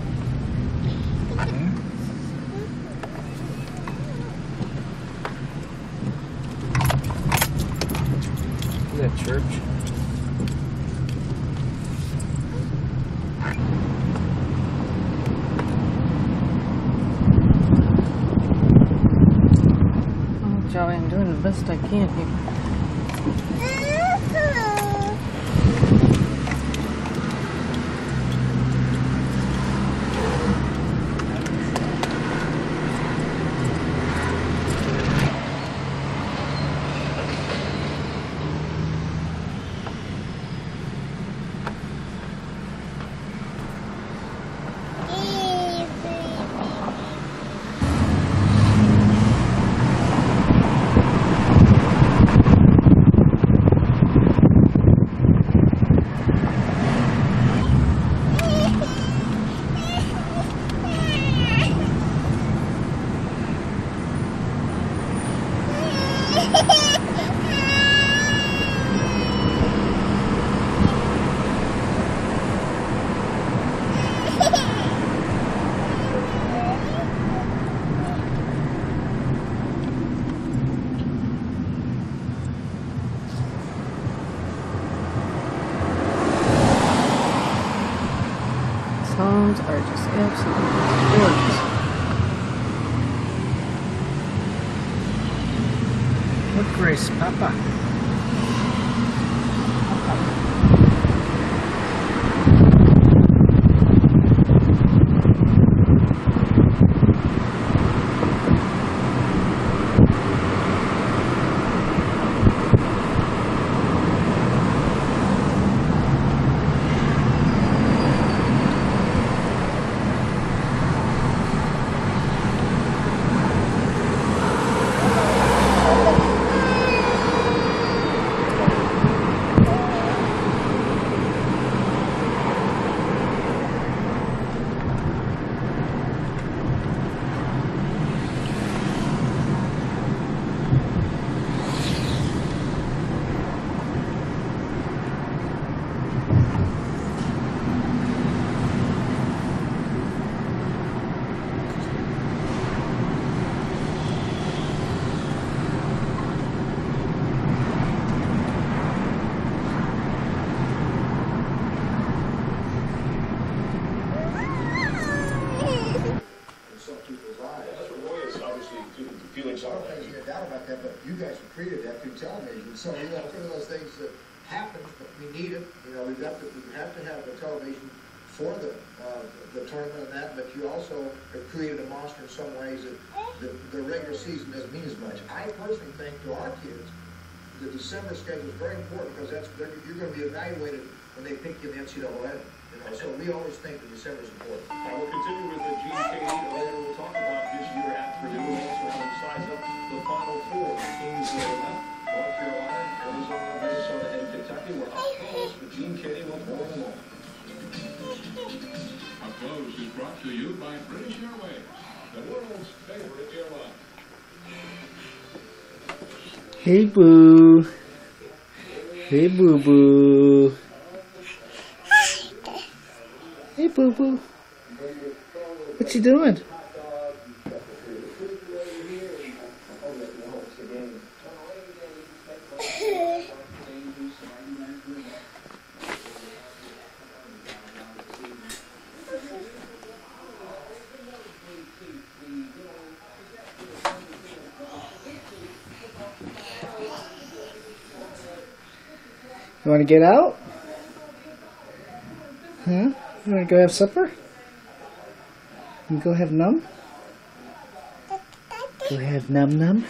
That's what Roy is obviously the feelings are. There's no doubt about that, but you guys have created that through television, so, you know, it's one of those things that happen, but we need it, you know, we've got to, we have to have the television for the, uh, the tournament and that, but you also have created a monster in some ways that, the, the regular season doesn't mean as much. I personally think to our kids, the December schedule is very important, because that's, you're gonna be evaluated when they pick you in the NCAA, so we always think that December is important. I will continue with the Gene Keady, later we'll talk about this year at Purdue, and also how to size up the Final Four. The teams that are left, North Carolina, Arizona, Minnesota, and Kentucky were up close, but Gene Keady will pour them all. Up Close is brought to you by British Airways, the world's favorite airline. Hey, boo. Hey, boo boo. Boo boo. What you doing? You want to get out? Huh? You want to go have supper? You go have num? Go have num num?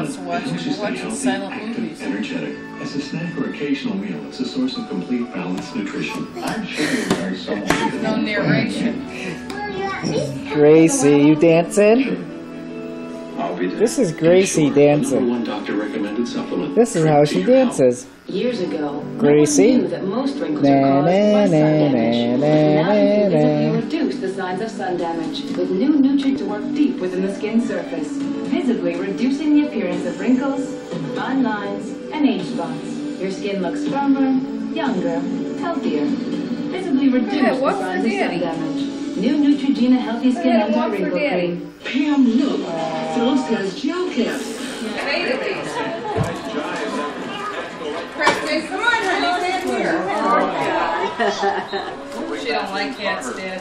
Wants to watch, supplement. It helps you stay watch healthy, silent active, movies. energetic. As a snack or occasional meal, it's a source of complete balanced nutrition. I'm sure you'll marry someone who can No narration. Will you Gracie, you dancing? I'll be there. This is Gracie Ensure, the dancing. One doctor recommended supplement. This is how she dances. Years ago, Gracie. no knew that most wrinkles Na, are caused na, by sun na, damage. na, now you can na, visibly na. reduce the signs of sun damage with new nutrients to work deep within the skin surface, visibly reducing the appearance of wrinkles, fine lines, and age spots. Your skin looks firmer, younger, healthier. Visibly reduce Yeah, the what for signs of sun damage. New Neutrogena Healthy Skin Yeah, Anti-Wrinkle Daddy? Cream. Pam, look. Phil says gel caps. I hated these. Preston, come on, honey, stand here. (laughs) She don't like cats, Dad.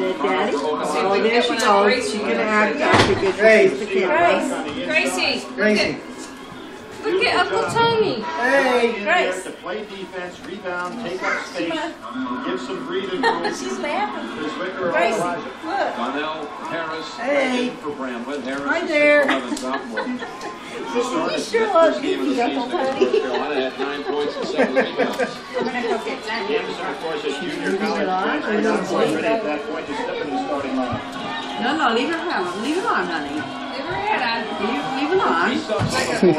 Did Daddy? See Oh, there she goes. Gracie. She can act out because she's the Grace. Gracie, look Gracie. at, look at Uncle Tony. Hey, Grace. To play defense, rebound, take up space, (laughs) give some breathing room. She's laughing. There's Wicker or Gracie, Elijah. look. Donnell Harris, Hey. for Bramlett. Harris Hi there. (laughs) 6'11" sophomore. You Started sure the love first game of the Uncle season against North Tony. Carolina, had nine points and seven rebounds. Gonna go get that. Anderson, of course, a junior college on, not no, quite ready at that point to step into the starting lineup. No, no, leave it on. Leave it on, honey. Leave her. Leave, it on.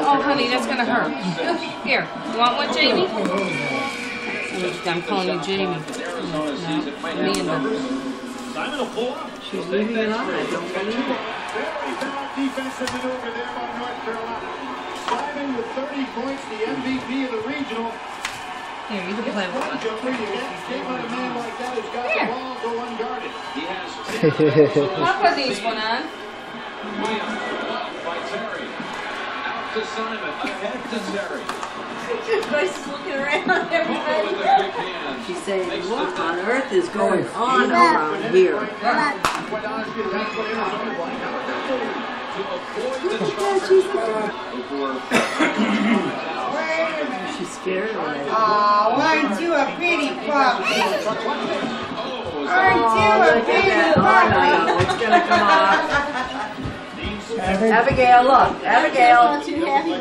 Oh, honey, that's gonna hurt. Here, you want one, Jamie? I'm calling you Jamie. Arizona season might have Simon will pull up. She's leaving it on. I don't believe it. Very bad defensive maneuver there by North Carolina. Simon with 30 points, the MVP of the regional. Here, you can play with One one. jumper, you can't take on a man like that who's got Here. the ball, go unguarded. He has I'll put these one on. Williams blocked by Terry. Out to Simon, ahead to Terry. Grace is looking around (laughs) everybody. a quick hand. She's saying, what on earth is going on around here? Quite honestly, that's what Arizona won. To avoid the charge before She's scared already. Oh, aren't you a pretty puppy? Aren't Oh, you a pretty puppy? It's gonna come off. (laughs) Abigail, look. Abigail.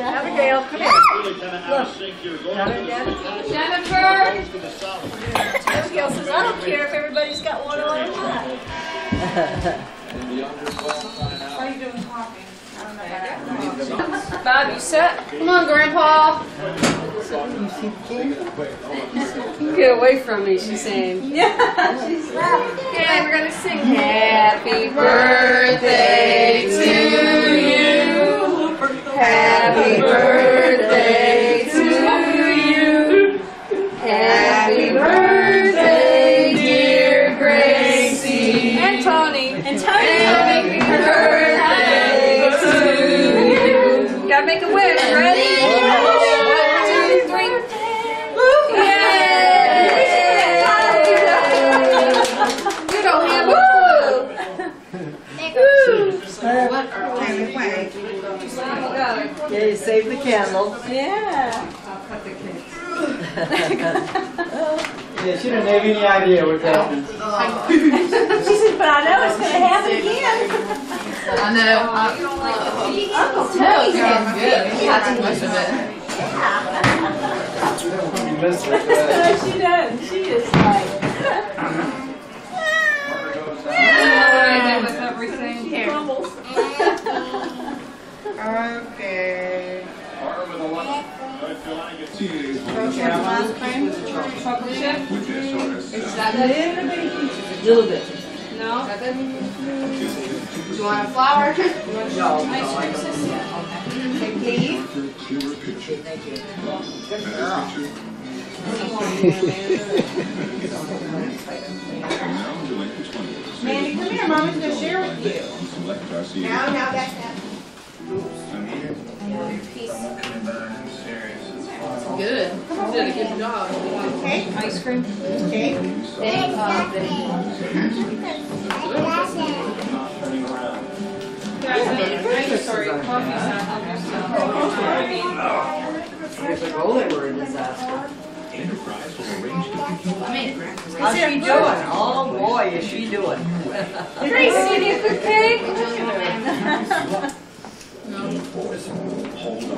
Abigail, come here. Look. Jennifer! Abigail says, I don't care if everybody's got one on or not. in the under (laughs) 12 timeout. How you doing talking? Bob, you set? Come on, Grandpa. Get away from me, she's saying. (laughs) Yeah, she's Okay, we're gonna sing Happy birthday to you. Happy birthday to you. Happy birthday. make a wish. Ready? One, two, three. Yay! You don't have a clue. Yeah, you save the candle. Yeah. I'll cut the cake. Yeah, she didn't have any idea what happened. Oh. she said, but I know it's going to happen again. (laughs) I know. Uncle Tony's getting good. He got too much of it. You missed her for she does. She is like. (laughs) with everything. She crumbles. Okay. Carter with 11. North Carolina. Chocolate chip? It's that good? Little bit. No? Is? Do you want a flower? (laughs) You want No. ice cream, sis? Yeah, okay. Okay, please. Thank you. Good girl. Mandy, come here. Mama's going to share with you. Now, now, that's that. Good. You did a good job. Okay. Ice cream? Okay. Uh, uh, thank Guys, I'm sorry, coffee's not helping, Years ago, they were a disaster. Enterprise will arrange to How's she doing? Oh, boy, is she doing. Tracy, do you cook cake? (laughs)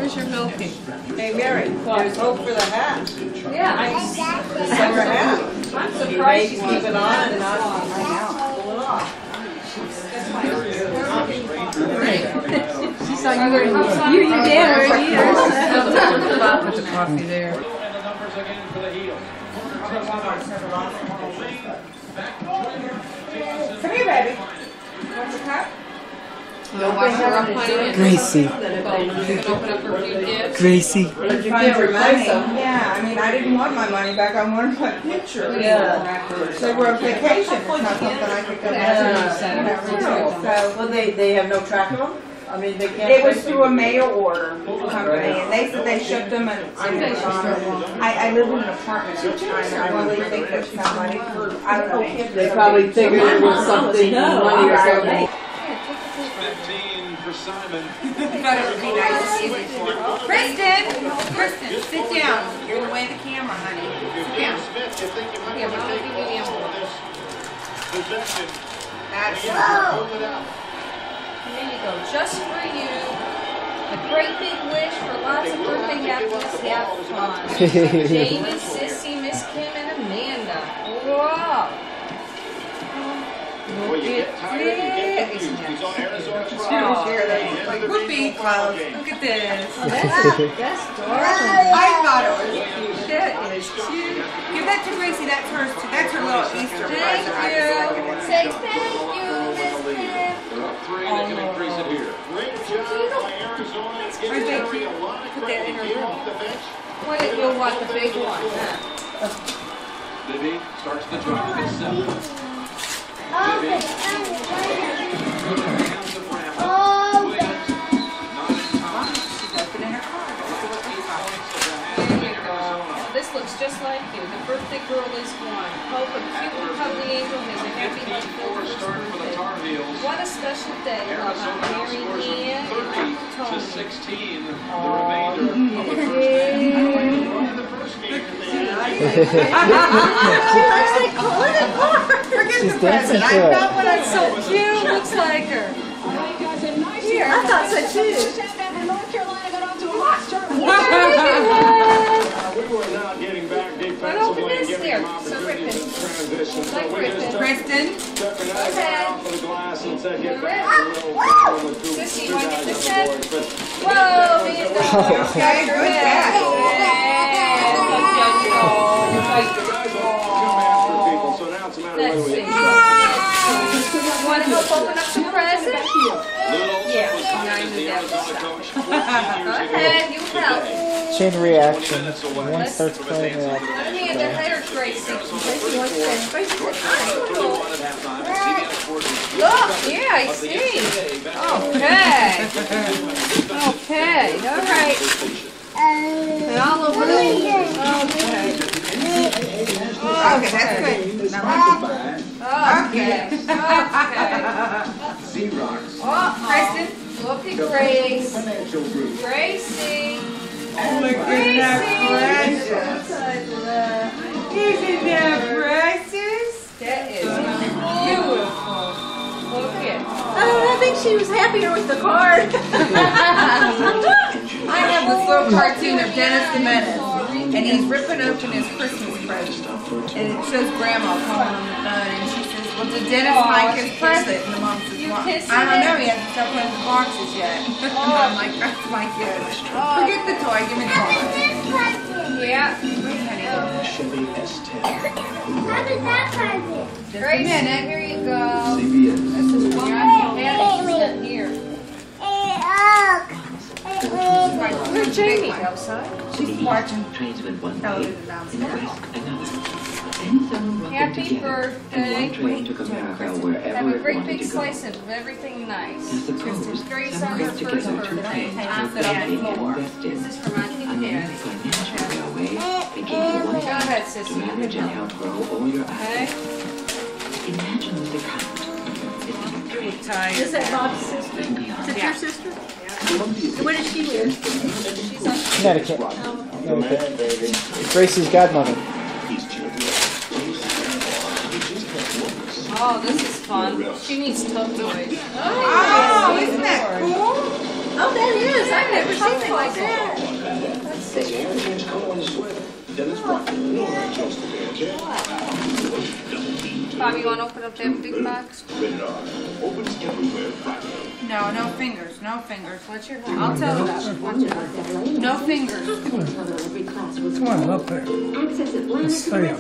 Where's your milky? Hey, Mary, there's hope for the hat. Yeah, I December hat. I'm surprised may she's keep keeping it on on this and not long. pull it off. She's like, you, you did her years. Put the coffee there. The numbers again for the heel. Come here, baby. Want your cup? You'll watch her up playing. Gracie. Open up her few gifts. Gracie. You can't replace. Yeah, I mean, I didn't want my money back, I wanted my picture. Yeah. They were on vacation, it's not something I could go back to. So, Well, they, they have no track of them? I mean, they can't. it was through a mail order company, and they said they shipped them, and um, I, I lived in an apartment at the time, and I really think that somebody, I don't know. They probably figured it was something, money or something. 15 for Simon. But it would be nice to see it for Kristen, Kristen, sit down. You're away the camera, honey. Sit down. You think you might Here, to give you the envelope. That's And hold it out. There you go, just for you. A great big wish for lots of birthday happiness, have fun. (laughs) Jamie, Sissy, Miss Kim, and Amanda. Wow. Well, you get tired, you get confused. He's on Arizona Friday. Like, whoopee, clouds, look at this. Oh, (laughs) that's, that's adorable. I thought it was cute. That is cute. Give that to Gracie, that's hers too, that's her little Easter Thank present. I you. just like. Say thank you, Miss Kim. They're up three, they can increase it here. Great job by Arizona. Giving Terry a lot of Put that in credit. her room. off the bench. What, you'll want the big one, huh? Bibby starts the drive at seven. Bibby. Hands just like you. The birthday girl is one. Hope a cute and cuddly angel has a happy life filled Four with start for the What a special day. Love on Arizona Mary Ann and 30 to 16 the remainder of the first game. In the first game, they She's dancing to I it. thought when I so cute, looks like her. Here, I thought so too. Uh, we were now getting back defensively and this giving here. them So opportunities in transition. So Like we just took, Kristen, an Go ahead. off of the glass and said, get You're back ready. to the little with two, Sissy, two wanna get this on head? board. But Whoa, and Dog. Okay, good catch. master people, so now it's a matter of Let's whether we see. hit Want to help open up some presents? Little Yeah. was hired as the Arizona coach 14 Go years ahead, you ago. help. Chain reaction. One starts playing Let reaction. me hand that there, Gracie. Gracie wants (laughs) to, Gracie said, I don't know. One at halftime. CBS Sports is Look, yeah, I see. Okay. Okay, all right. And all over. the, okay. okay, that's good. Now, Okay, okay. Xerox. Oh, Kristen, look Look at Grace. Financial Group. Gracie. Oh my goodness, precious. Isn't that precious? That is beautiful. Look at. Oh, I think she was happier with the card. (laughs) I have this little cartoon of Dennis the Menace, and he's ripping open his Christmas present. And it shows Grandma calling on the uh, phone, and she says, well, did Dennis Aw, like his present? And the mom says, You well, I don't know, he hasn't opened the boxes yet. (laughs) And I'm like, that's my kid. Forget the toy, give me the toy. Yeah. Chevy S10. How did that present? Just a minute. here you go. CBS. This is one you had sitting here. Where's Jamie? Outside? She's watching Tradesmen one oh, television downstairs. Happy birthday. train took Have a great big slice of everything nice. And suppose Grace some on her got first birthday. I to sit on the Berlin floor. and Weston. This is for my And kitty then daddy. financial railway oh, became oh, the one Go ahead, to sissy. manage and outgrow all your Okay? assets. Imagine the count. Is that Bob's sister? Is it your sister? Where does she live? Connecticut. Connecticut. Gracie's godmother. Oh, this is fun. She needs tough toys. Oh, isn't that cool? Oh, that is. I've never seen anything like that. Let's see. Bobby, you want to open up that big box? No, no fingers, no fingers. What's your, I'll tell you that. Watch it. No fingers. Come on, up there. Access Atlanta Let's to stay up.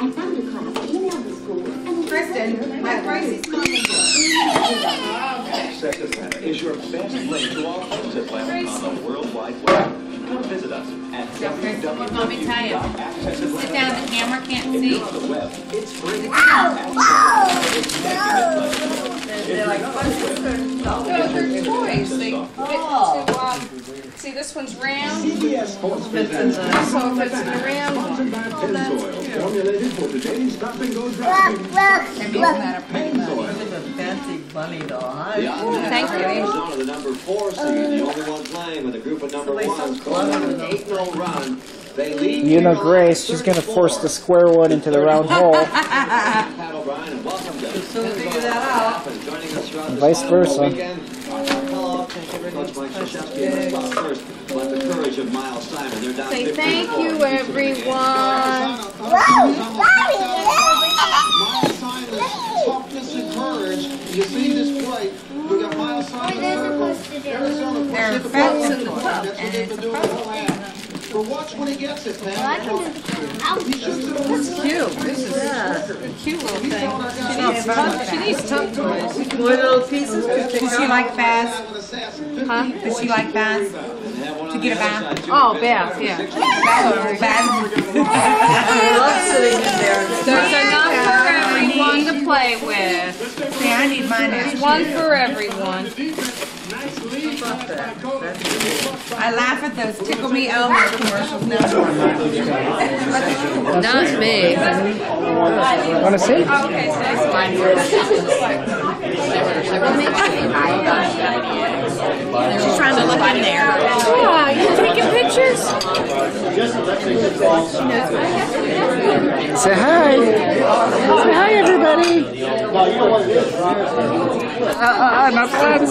I found a class, emailed the school, and Kristen, my Gracie's coming. Access Atlanta is your best link to all things Atlanta on the World Wide Web. Come visit us at Let me tell you. Sit down, the camera can't see. on the web. It's free. They're like, what's this? No, they're toys. They fit into, um, see, this one's round. CBS Sports Fits in the, so it fits in the round one. Oh, that's Pennzoil, cute. formulated for today's stop and go driving. This is a fancy bunny doll, huh? Thank you. Arizona, the number four seed, the only one playing with a group of number ones, going on an 8-0 run. They lead You know Grace, she's gonna force the square one into the round hole. (laughs) Pat O'Brien, and welcome to soon figure that out. and joining us throughout this Vice final versa. weekend. Hello, Coach Mike Krzyzewski is up first, but the courage of Miles Simon. They're down Say thank you, everyone. Miles Simon's toughness and courage. You see this play. We got Miles Simon. Arizona puts the fast ball in the cup, That's what they've been doing the whole half. But watch when he gets it, man. He shoots it over That's the cute. This is a cute little thing. She needs needs tough- tough, she needs tough toys. More little pieces Does she like bass? Huh? Does she like bass? To get a bath? Oh, bath, yeah. Bath. Those are not for everyone to play with. See, I need mine There's one for everyone. I laugh at those Tickle Me Elmo commercials now. Not me. Wanna see? Oh, okay, so that's mine. She's trying to look in there. Yeah, you taking pictures? Say hi. Say hi, everybody. Uh, uh, uh, not friends.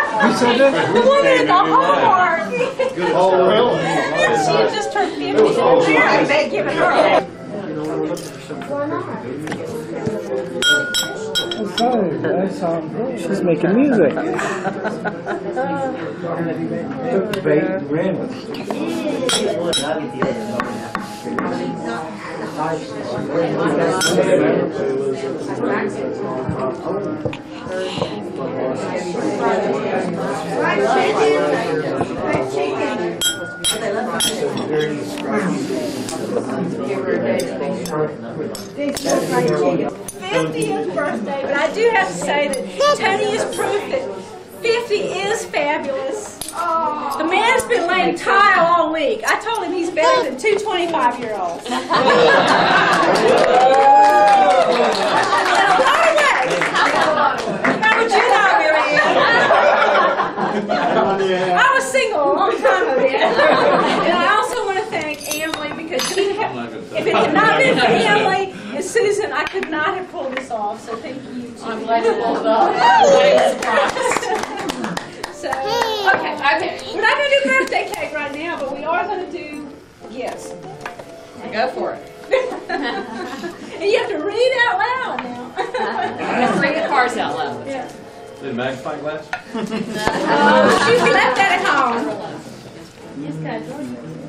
you said that? The woman at the Hallmark. Oh, really? She just turned 50. Yeah, they give it her. Okay. She's making music. Baked grandmas. 50th birthday, but I do have to say that Tony is proof that fifty is fabulous. The man's been laying tile all week. I told him he's better than two 25 year olds. In (laughs) (laughs) a lot of ways. How would you know, Mary Ann? I was single a long time ago. (laughs) And I also want to thank Emily because if it had not been for Emily and Susan, I could not have pulled this off. So thank you. I'm glad you pulled it off. So, okay, okay. We're not going to do birthday cake right now, but we are going to do gifts. Go for it. (laughs) and you have to read out loud now. (laughs) Read the cards out loud. Yeah. Did magnifying glass? (laughs) Oh, she left that at home. Yes, guys.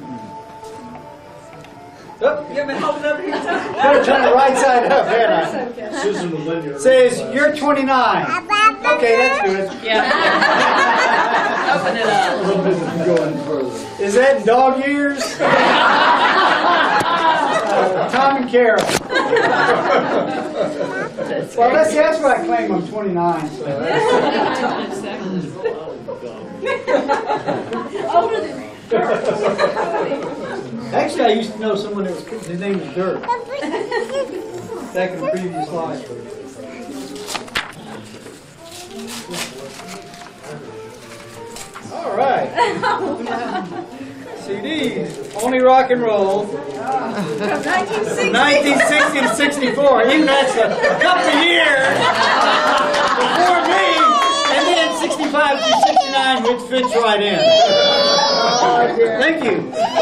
Oh, You've been holding up here. Better turn it right side up, haven't Susan will lend. Says, you're 29. Okay, that's good. Yeah. Open it up. Going further. Is that dog years? Uh, Tom and Carol. Well, that's, that's what I claim, I'm 29, so. Older than (laughs) Actually, I used to know someone that was, his name was Dirk, back in the previous life. All right. CDs, only rock and roll. From 1960. 1960 to 64, even that's a, couple years before me, 65 to 69, which fits right in. Thank you. That's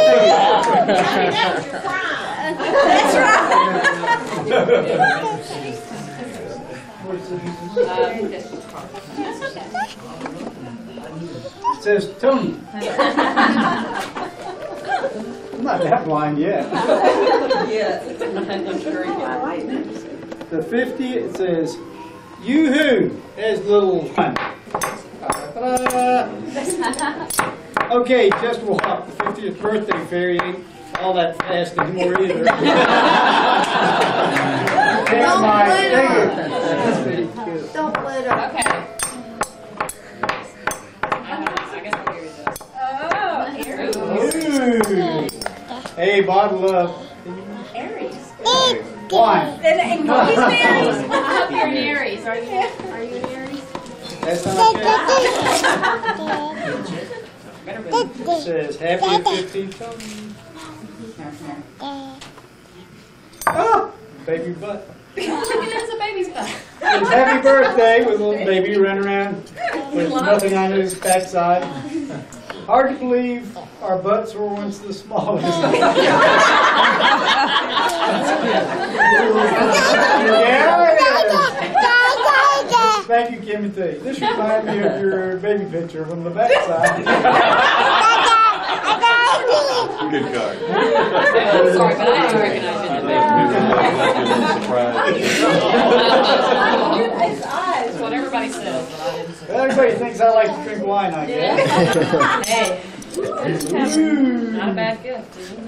It says Tony. I'm not that blind yet. The 50, it says, yoo-hoo, there's little one. (laughs) Okay, just walk, the 50th birthday fairy ain't all that fast anymore either. Take mine, thank you. Don't let her. Okay. I guess I'll hear this. Oh, Aries. Hey, bottle of Aries. wine. And, and he's an Aries. I hope you're an Aries. Are you? Are you an Aries? That's not good. It says, happy 15th. Oh, ah, baby butt. Look at that's a baby's butt. It's happy birthday with a little baby running around with nothing on his backside. Hard to believe our butts were once the smallest. (laughs) (laughs) yeah, it is. Thank you, Timothy. This reminds me of your baby picture from the backside. (laughs) Good card. I'm sorry, but I didn't recognize it. His eyes. (laughs) That's what everybody says, but I didn't say. Everybody thinks I like to drink wine, I guess. Hey, Ooh. not a bad gift. is it?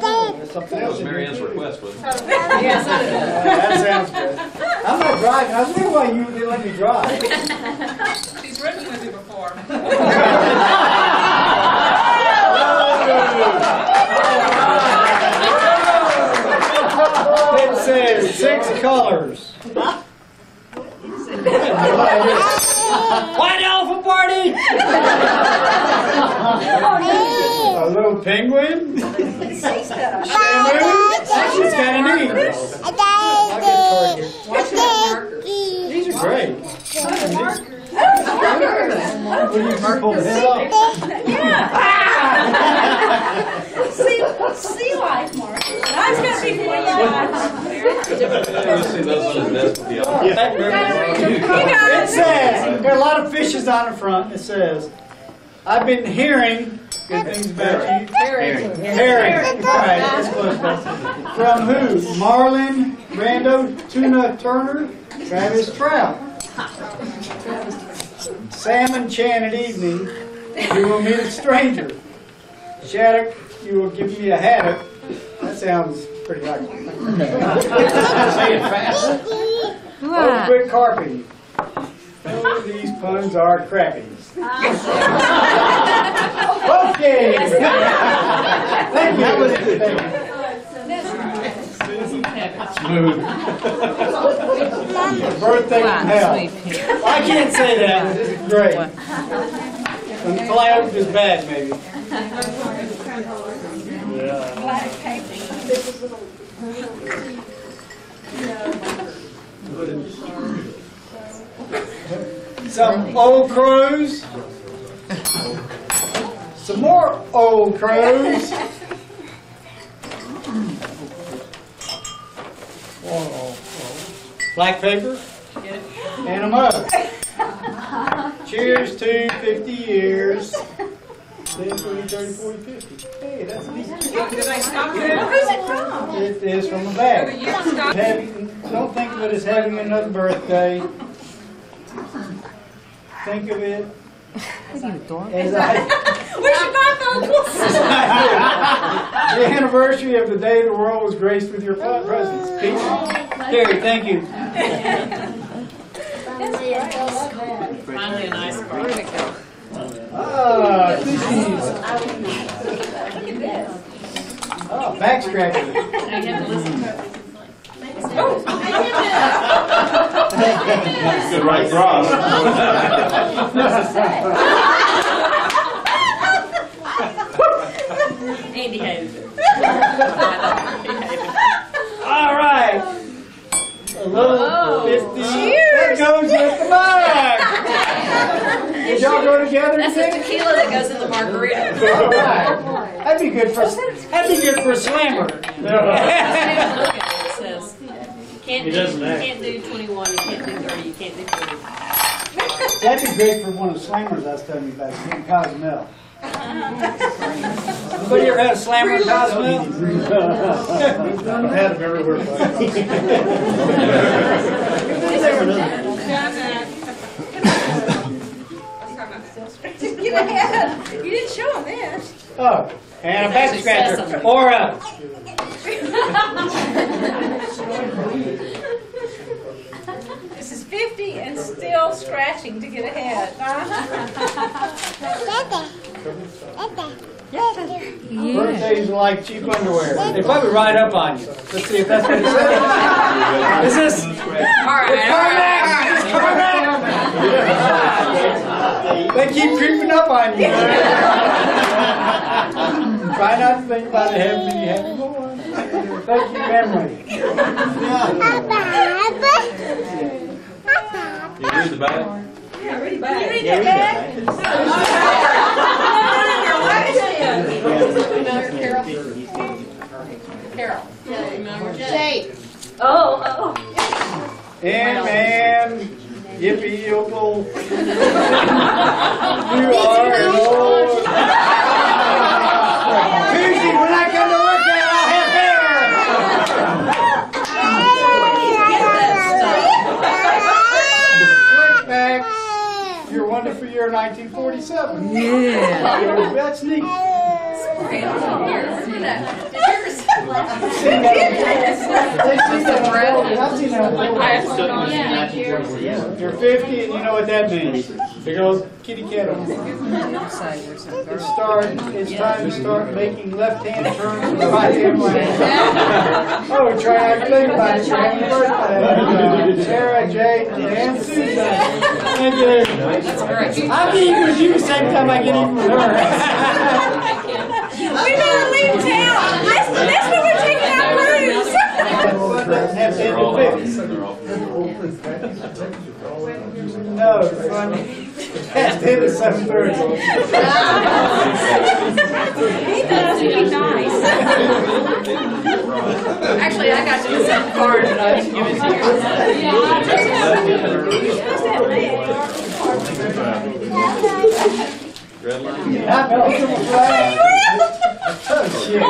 There's something That was in Mary Ann's request, wasn't it? Yes, I did. (laughs) That sounds good. I'm not driving. I was wondering why you didn't let me drive. She's ridden with you before. (laughs) It says six colors. (laughs) White elephant party! A little penguin? Shamu? She's kind of neat. I'll get a card here. These are great. What do you the head off? Yeah. sea, sea life, Mark. Mine's going to be for life. Let's see those on his desk with the other. It says, there are a lot of fishes on the front. It says, I've been hearing good things about you. Herring. Herring. Right, that's close. From who? Marlin, Rando, Tuna Turner, Travis Trout. Sam at evening. You will meet a stranger. Shattuck, you will give me a haddock. That sounds pretty like. Say it fast. Oh, quick carping. Oh, these puns are crappy. Ah. Okay. Thank you. That was Thank you. Birthday hell. I can't say that, this is great. Until I opened his bag, maybe. Some old crows. Some more old crows. Oh, oh. Black paper and a mug. Cheers to 50 years. 10, 20, 30, 40, 50. Hey, that's decent. Who's it from? It is from a bag. Having, don't think of it as having another birthday. Think of it as I, We should buy vocals. the anniversary of the day the world was graced with your presence. Peace. Gary, thank you. Finally, a nice car. Where'd it go? Ah. Oh, back scratcher. Now you have to listen to (laughs) it. Good right cross. Andy hated. All right. A little. 50. Cheers. That goes with the bag. Did y'all go together? That's the tequila that goes in the margarita. All right. That'd be good for that'd be good for a slammer. (laughs) Look at it, it says, can't He do, doesn't you act. can't do twenty-one, you can't do thirty, you can't do forty. (laughs) That'd be great for one of the slammers I was telling you about, King Cozumel. Anybody ever had a slammer in Cozumel? I've had them everywhere. Get ahead. You didn't show them this. Oh, and a back Actually says scratcher. Or a (laughs) (laughs) This is 50 and still scratching to get ahead. yeah. birthdays are like cheap underwear. They probably ride up on you. Let's see if that's what it says. Is this? All right, It's Carmack! It's Carmack! They keep creeping up on you. (laughs) Try not to think about it having any happy more. Thank you, memory. You read the back? You read that back? Carol. Jade. Oh, oh. And man, yippee yokel. You are an old. Tuesday, when I come to work, there, I'll have hair. Back. You're wonderful year 1947. Yeah. That's neat. Sorry, I don't hear. Did you ever see Seen that- They've seen that on television. I've seen that on television. You're 50 and you know what that means. Big old kitty cat It's start, it's time to start making left-hand turns with the right-hand (laughs) lane. Oh, try not to think about it. Happy birthday. Sarah, Jay, and Susan. Thank you. That's great. I'm eating with you the same time I get even with her. (laughs) We better leave town. That's, that's when we're taking our cruise. Have to end the. No, it's funny. That's it at seven thirty. He does be nice. Actually, I got you the same card, but I didn't give it to you. Red line? Oh, shit.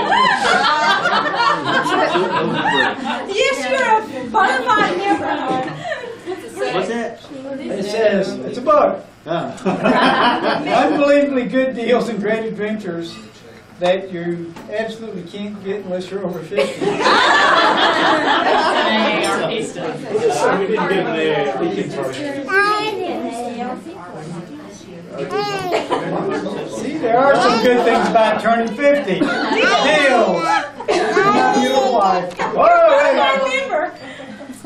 Yes, you're a bona fide member. What's that? It says, it's a book. (laughs) Unbelievably good deals and great adventures that you absolutely can't get unless you're over 50. So we didn't get there. We can. See, there are some good things about turning 50. Deals. Beautiful (laughs) life. Whoa,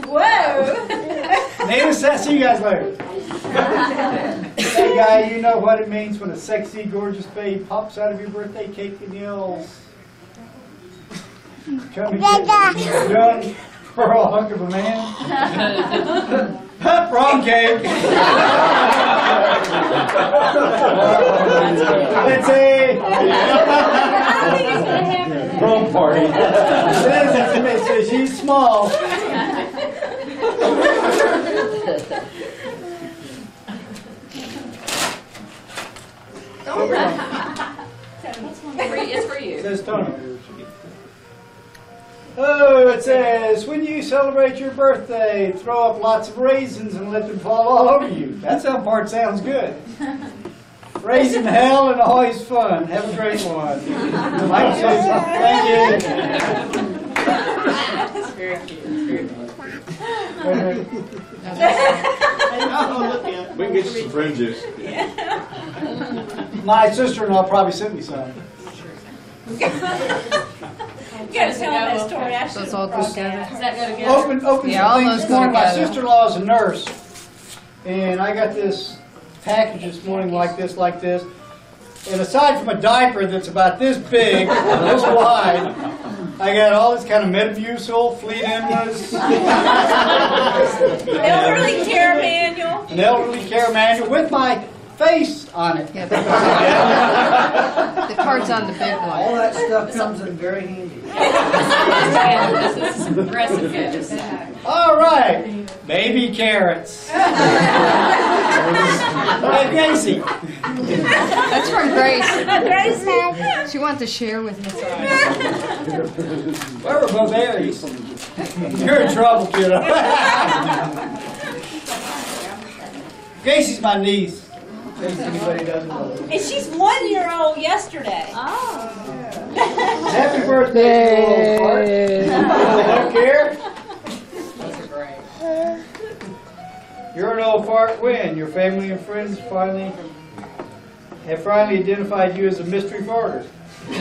Whoa. Names, I'll see you guys later. Hey guy, you know what it means when a sexy, gorgeous babe pops out of your birthday cake and yells. Come and young pearl hunk of a man. (laughs) Wrong cake. Let's see. Wrong party. So she's small. It's for you. Says Tony. Oh, it says, when you celebrate your birthday, throw up lots of raisins and let them fall all over you. That some part sounds good. Raisin hell and always fun. Have a great one. Mike says, thank That's very cute. (laughs) We can get you some fringe juice. You. My sister-in-law probably sent me some. You gotta tell them that story. I should it's all have brought together? that. Does that go together? Open, open Yeah, all some things those this go morning. My together. sister-in-law is a nurse, and I got this package this morning like this, like this. And aside from a diaper that's about this big, this wide, I got all this kind of Metamucil, Fleet Enemas, Elderly care manual. an elderly care manual with my face on it. Yeah, the, (laughs) the card's on the big one. All that stuff comes in very handy. (laughs) This is aggressive. All right, baby carrots. (laughs) Hey, Gracie. That's from Grace. Gracie. She wanted to share with me. Where were both Aries? You're in trouble, kiddo. Gracie's my niece. In case anybody doesn't know. And she's one year old yesterday. Oh. Happy birthday, you little fart. (laughs) Look here. You're an old fart when your family and friends finally have finally identified you as a mystery farter. They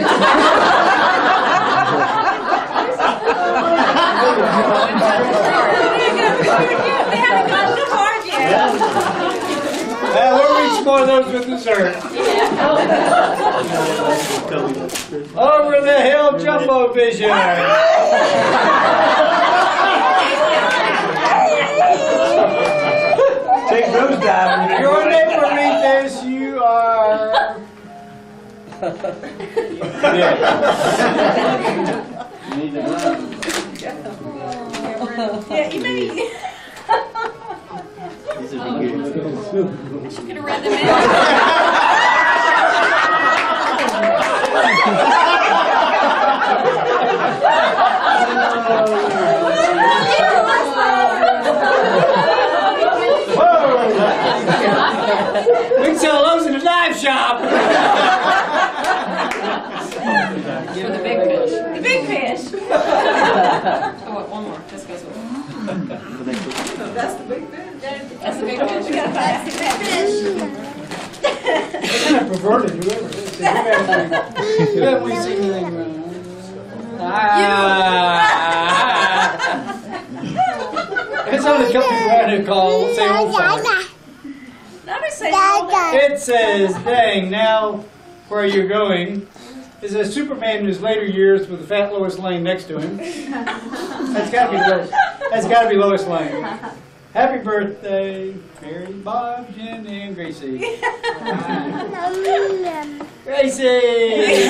haven't gotten the card yet. (laughs) Uh, we'll reach more of those with dessert. Over the hill jumbo vision. Take those down. Your name will read this. You are. Yeah, you may. She could have read them in. We can sell those in a dive shop. For the big fish. The big fish. Oh, wait, one more. This goes with. That's the big fish. That's the big We fish. gotta find the kind of perverted whoever. You haven't (laughs) you haven't really seen anything. Ah. It's only a couple people around here call, say old fart. Let me say. It says, dang, now where you're going is a Superman in his later years with the fat Lois Lane next to him. That's gotta be Lois. That's gotta be Lois Lane. Happy birthday, Mary, Bob, Jen, and Gracie. (laughs) Gracie!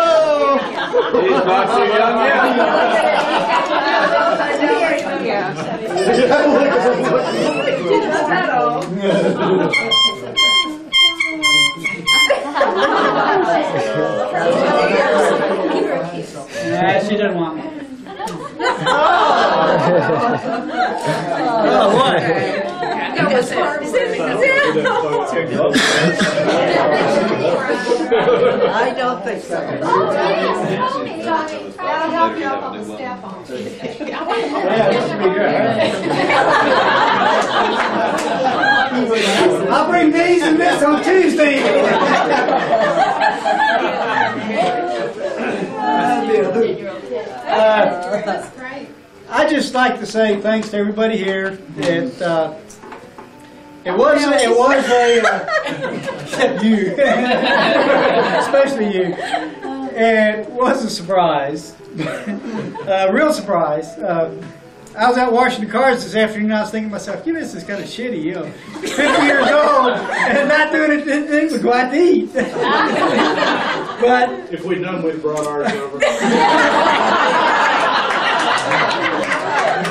He's not too young Nah, she didn't want me. Oh, oh what? I don't think so. That'll help you out on the staff on. I'll bring these and this on Tuesday. Uh, I just like to say thanks to everybody here. It uh, it was a, it was a uh, except you, (laughs) especially you. It was a surprise, (laughs) a real surprise. Uh, I was out washing the cars this afternoon. I was thinking to myself, you know, this is kind of shitty. You know, 50 years old and not doing anything but go out to eat. but If we'd known, we'd brought ours over. (laughs)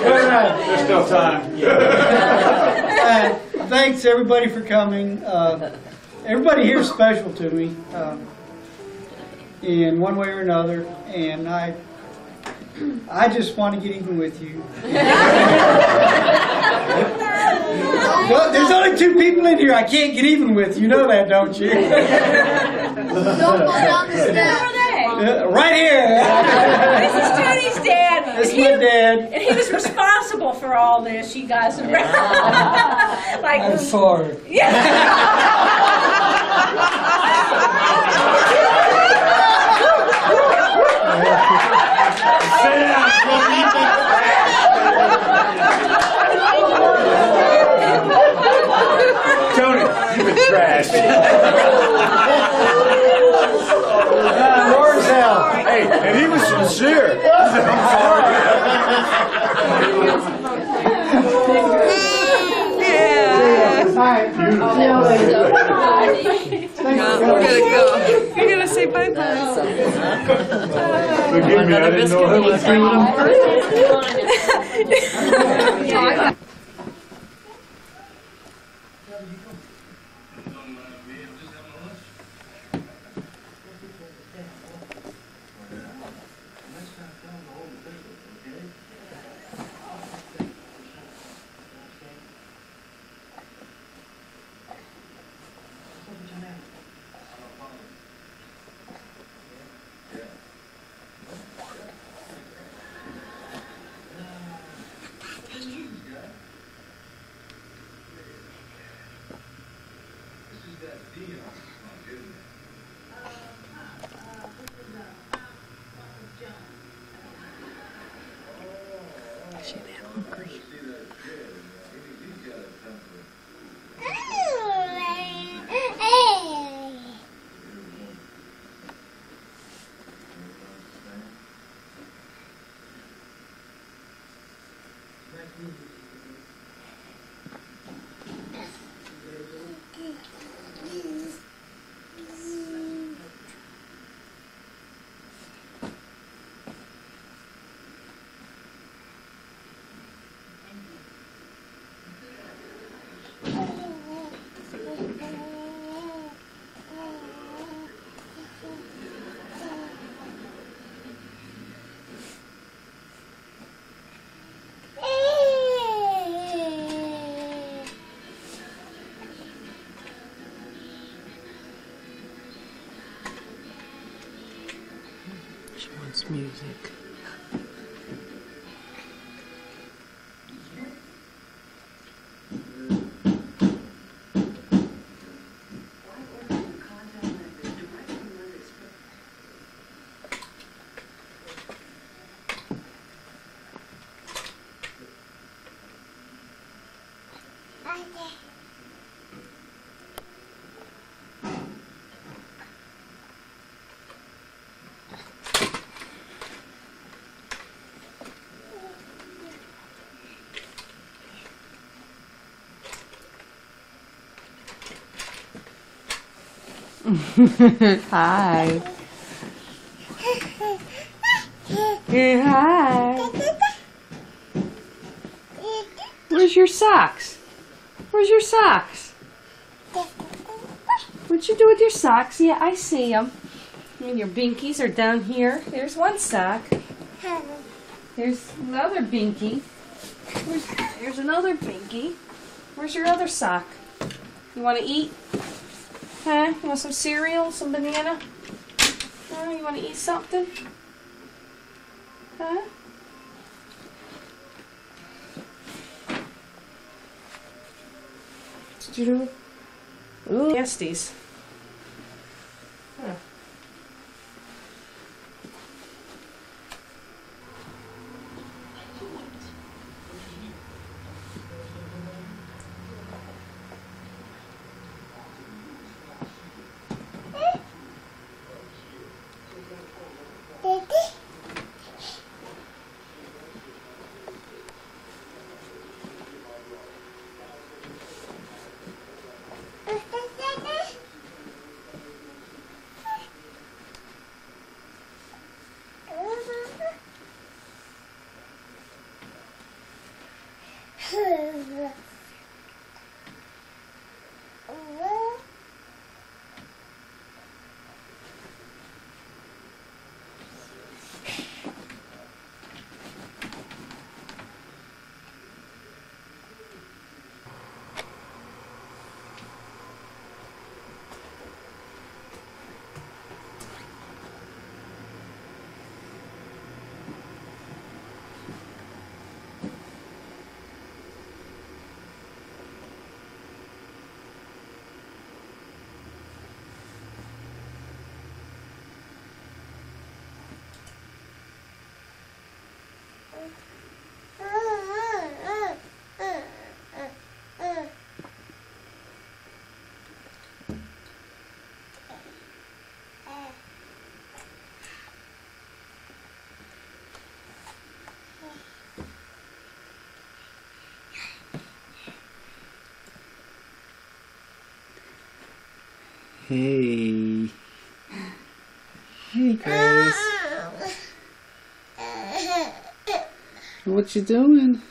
There's still time. uh, thanks everybody for coming. Uh, everybody here is special to me um, in one way or another, and I, I just want to get even with you. (laughs) Well, there's only two people in here I can't get even with. You know that, don't you? Don't go down the steps. Uh, right here. This is Tony's dad. This is And my dad. And he was responsible for all this, you guys. (laughs) like, I'm sorry. Yeah. Tony, you've been trashed. (laughs) Uh, Lord's hell. Hey, and he was sincere. No, we're gonna go. You're gonna say bye bye. Forgive me, I didn't know who was doing Music. (laughs) hi. Hey, hi. Where's your socks? Where's your socks? What'd you do with your socks? Yeah, I see them. And your binkies are down here. There's one sock. There's another binky. There's another binky. Where's your other sock? You want to eat? You want some cereal? Some banana? Huh? You want to eat something? Huh? Did you do? Ooh. Hey. Hey, Grace. (laughs) What you doing?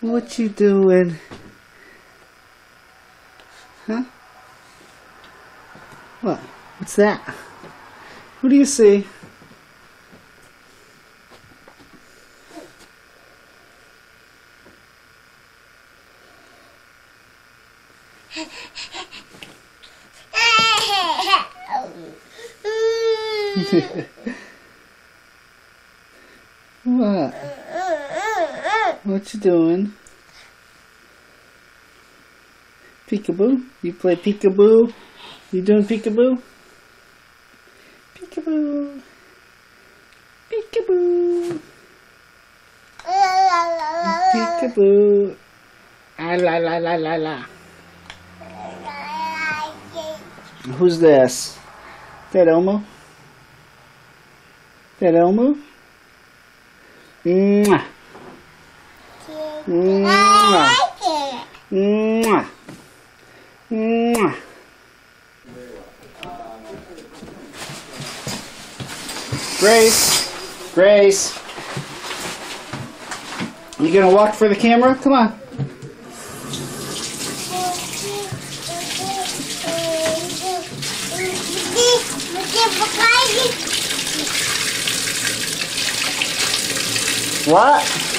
What you doing? Huh? What? What's that? Who do you see? what? What you doing? Peekaboo? You play peekaboo? You doing peekaboo? Peekaboo. Peekaboo. Peekaboo. Ah la la la la la. Who's this? That Elmo? That Elmo? Mwah. Mwah. Mwah. Grace. You gonna walk for the camera? Come on. What?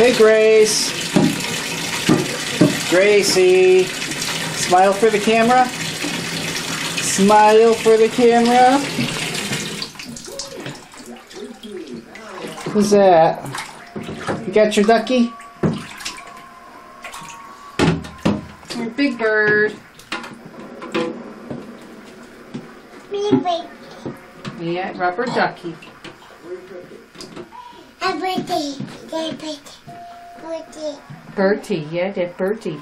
Hey, Grace. Gracie. Smile for the camera. Smile for the camera. Who's that? You got your ducky? Your big bird. Me big. Yeah, rubber ducky. Bertie. Bertie, yeah, that Bertie.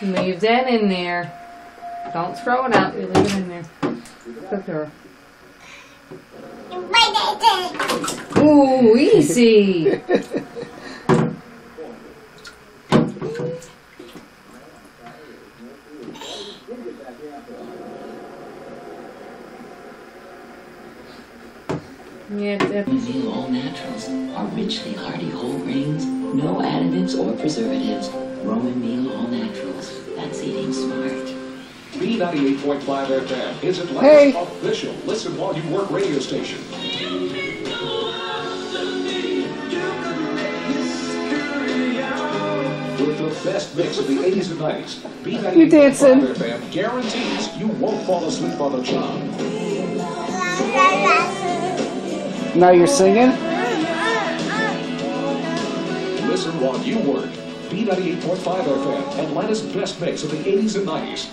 Leave that in there. Don't throw it out. You leave it in there. Cook her. Ooh, easy. Yeah, Meal All Naturals are richly hearty whole grains, no additives or preservatives. Roman Meal All Naturals. That's eating smart. B98.5 FM is Atlanta's Hey. official listen while you work radio station. Best mix of the 80s and 90s, B98.5 You dancing. FM guarantees you won't fall asleep on the job. Now you're singing? Listen while you work. B98.5 FM, Atlanta's best mix of the 80s and 90s.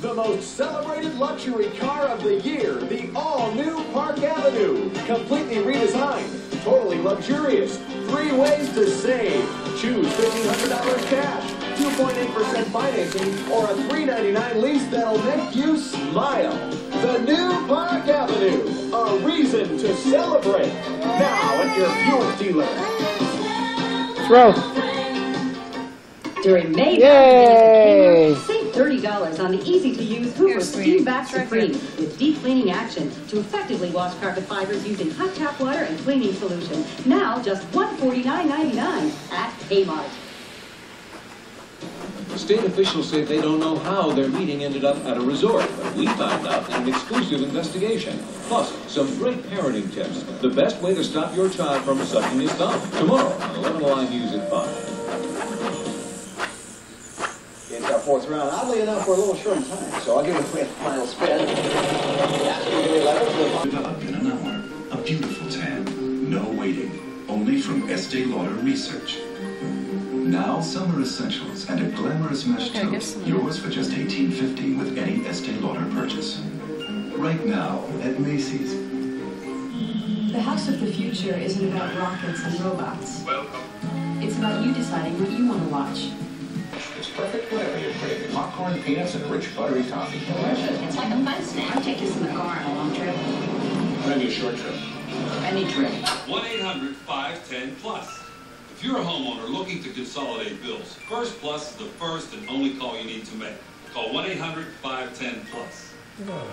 The most celebrated luxury car of the year, the all-new Park Avenue. Completely redesigned, totally luxurious. Three ways to save. Choose $1,500 cash, 2.8% financing, or a 399 lease that'll make you smile. The new Park Avenue, a reason to celebrate. Now at your Buick dealer. Throw. During May Yay! Save $30 on the easy-to-use Hoover Steam Vac Supreme with deep cleaning action to effectively wash carpet fibers using hot tap water and cleaning solution. Now just $149.99 at Kmart. State officials say they don't know how their meeting ended up at a resort, but we found out in an exclusive investigation. Plus, some great parenting tips. The best way to stop your child from sucking his thumb. Tomorrow on 11 Alive News at 5. It's our fourth round. Oddly enough, we're a little short on time, so I'll give it a quick final spin. Develop in an hour. A beautiful tan. No waiting. Only from Estee Lauder Research. Now summer essentials and a glamorous mesh Okay, tote. Yours for just $18.50 with any Estee Lauder purchase. Right now at Macy's. The house of the future isn't about rockets and robots. It's about you deciding what you want to watch. It's perfect whatever you crave. Popcorn, peanuts, and rich buttery toffee. It's like a fun snack. I'll take this in the car on a long trip. Maybe a short trip. Any trip. 1-800-510-PLUS. If you're a homeowner looking to consolidate bills, First Plus is the first and only call you need to make. Call 1-800-510-PLUS.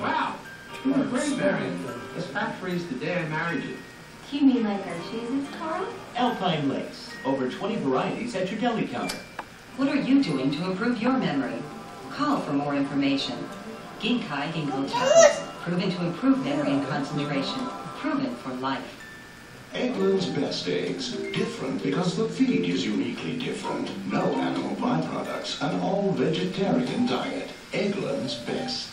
Wow, what a great variant. This factory's the day I married you. You mean like our cheeses, Carl? Alpine Lace, over 20 varieties at your deli counter. What are you doing to improve your memory? Call for more information. Ginkai Ginkgo tablets, proven to improve memory and concentration. Proven for life. Eggland's best eggs. Different because the feed is uniquely different. No animal byproducts. An all-vegetarian diet. Eggland's best.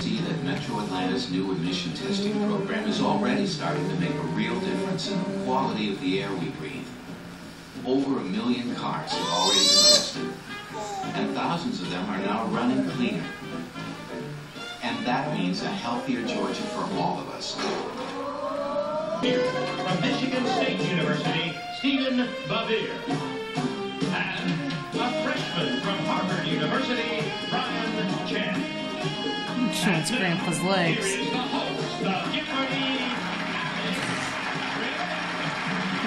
See that Metro Atlanta's new emission testing program is already starting to make a real difference in the quality of the air we breathe. Over a million cars have already been tested, and thousands of them are now running cleaner. And that means a healthier Georgia for all of us. Here, from Michigan State University, Stephen Bavir. And a freshman from Harvard University, Brian Chen. Showing his grandpa's legs.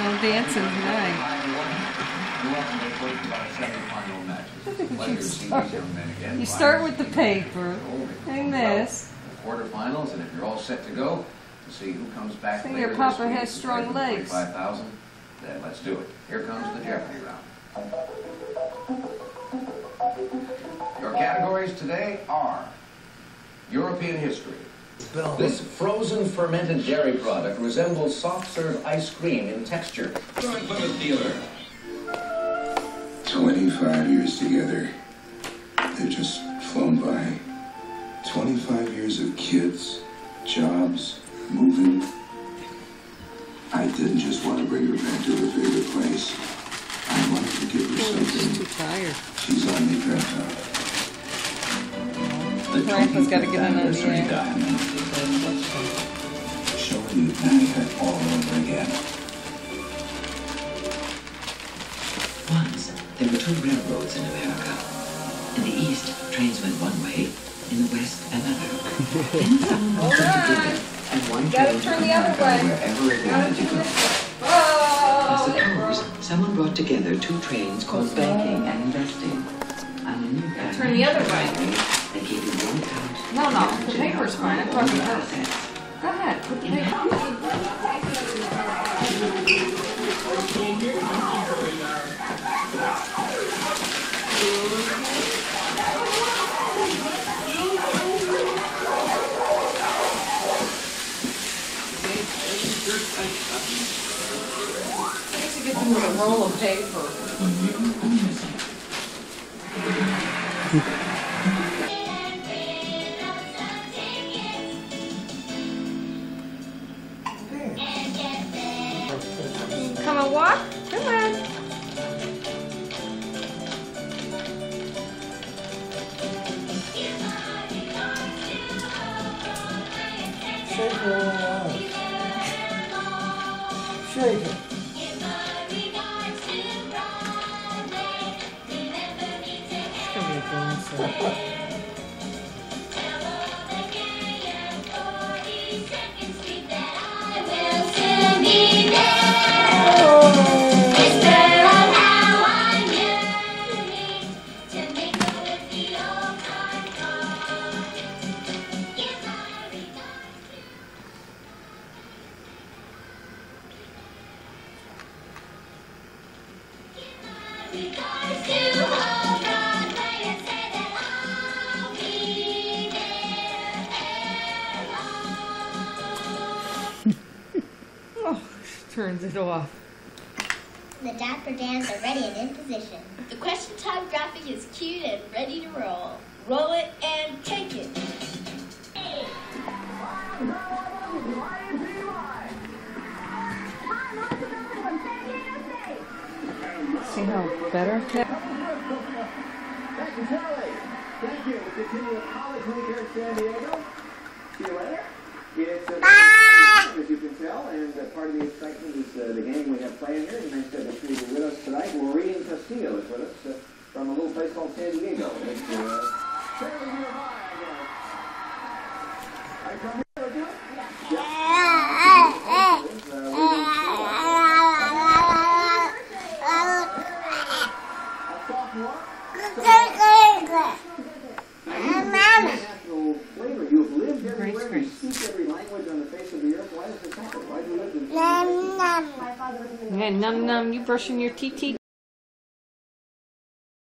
No dancing tonight. You start, with the paper and this. quarterfinals, and if you're all set to go, to see who comes back Say later your papa week has strong legs. 45,000, then let's do it. Here comes the Jeopardy round. Your categories today are European history. This frozen fermented dairy product resembles soft serve ice cream in texture. Joint Plymouth dealer. 25 years together. They've just flown by. 25 years of kids, jobs, moving. I didn't just want to bring her back to her favorite place. I wanted to give her oh, something. She's Too tired. She's on me, Grandpa. The Grandpa's got to get in on the anniversary air. diamond. Showing you Naya all over again. Once, there were two railroads in America. In the east, trains went one way. In the west, another. then someone brought them together, and one Gotta turn the other America way. wherever it Gotta wanted to go. this way. I suppose someone brought together two trains called banking and investing. On a new kind Turn the other way. They gave you one. No, no, the paper's fine. I'm talking one about. asset. Go ahead, put the paper. Makes a good thing with a roll of paper. Mm-hmm. Walk? Come on. Shake it. Shake it. It's gonna be a. Oh, turns off. The Dapper Dans are ready and in position. The question time graphic is cued and ready to roll. Roll it and take it. See how better? Thank you, Charlie. Thank you. We continue with College Week here in San Diego. See you later. It's uh, as you can tell, and uh, part of the excitement is uh, the game we have playing here. And Nice to have you with us tonight. Maureen Castillo is with us uh, from a little place called San Diego. It's uh, fairly nearby, I guess. I come do you live in Yeah, num num. You brushing your teeth?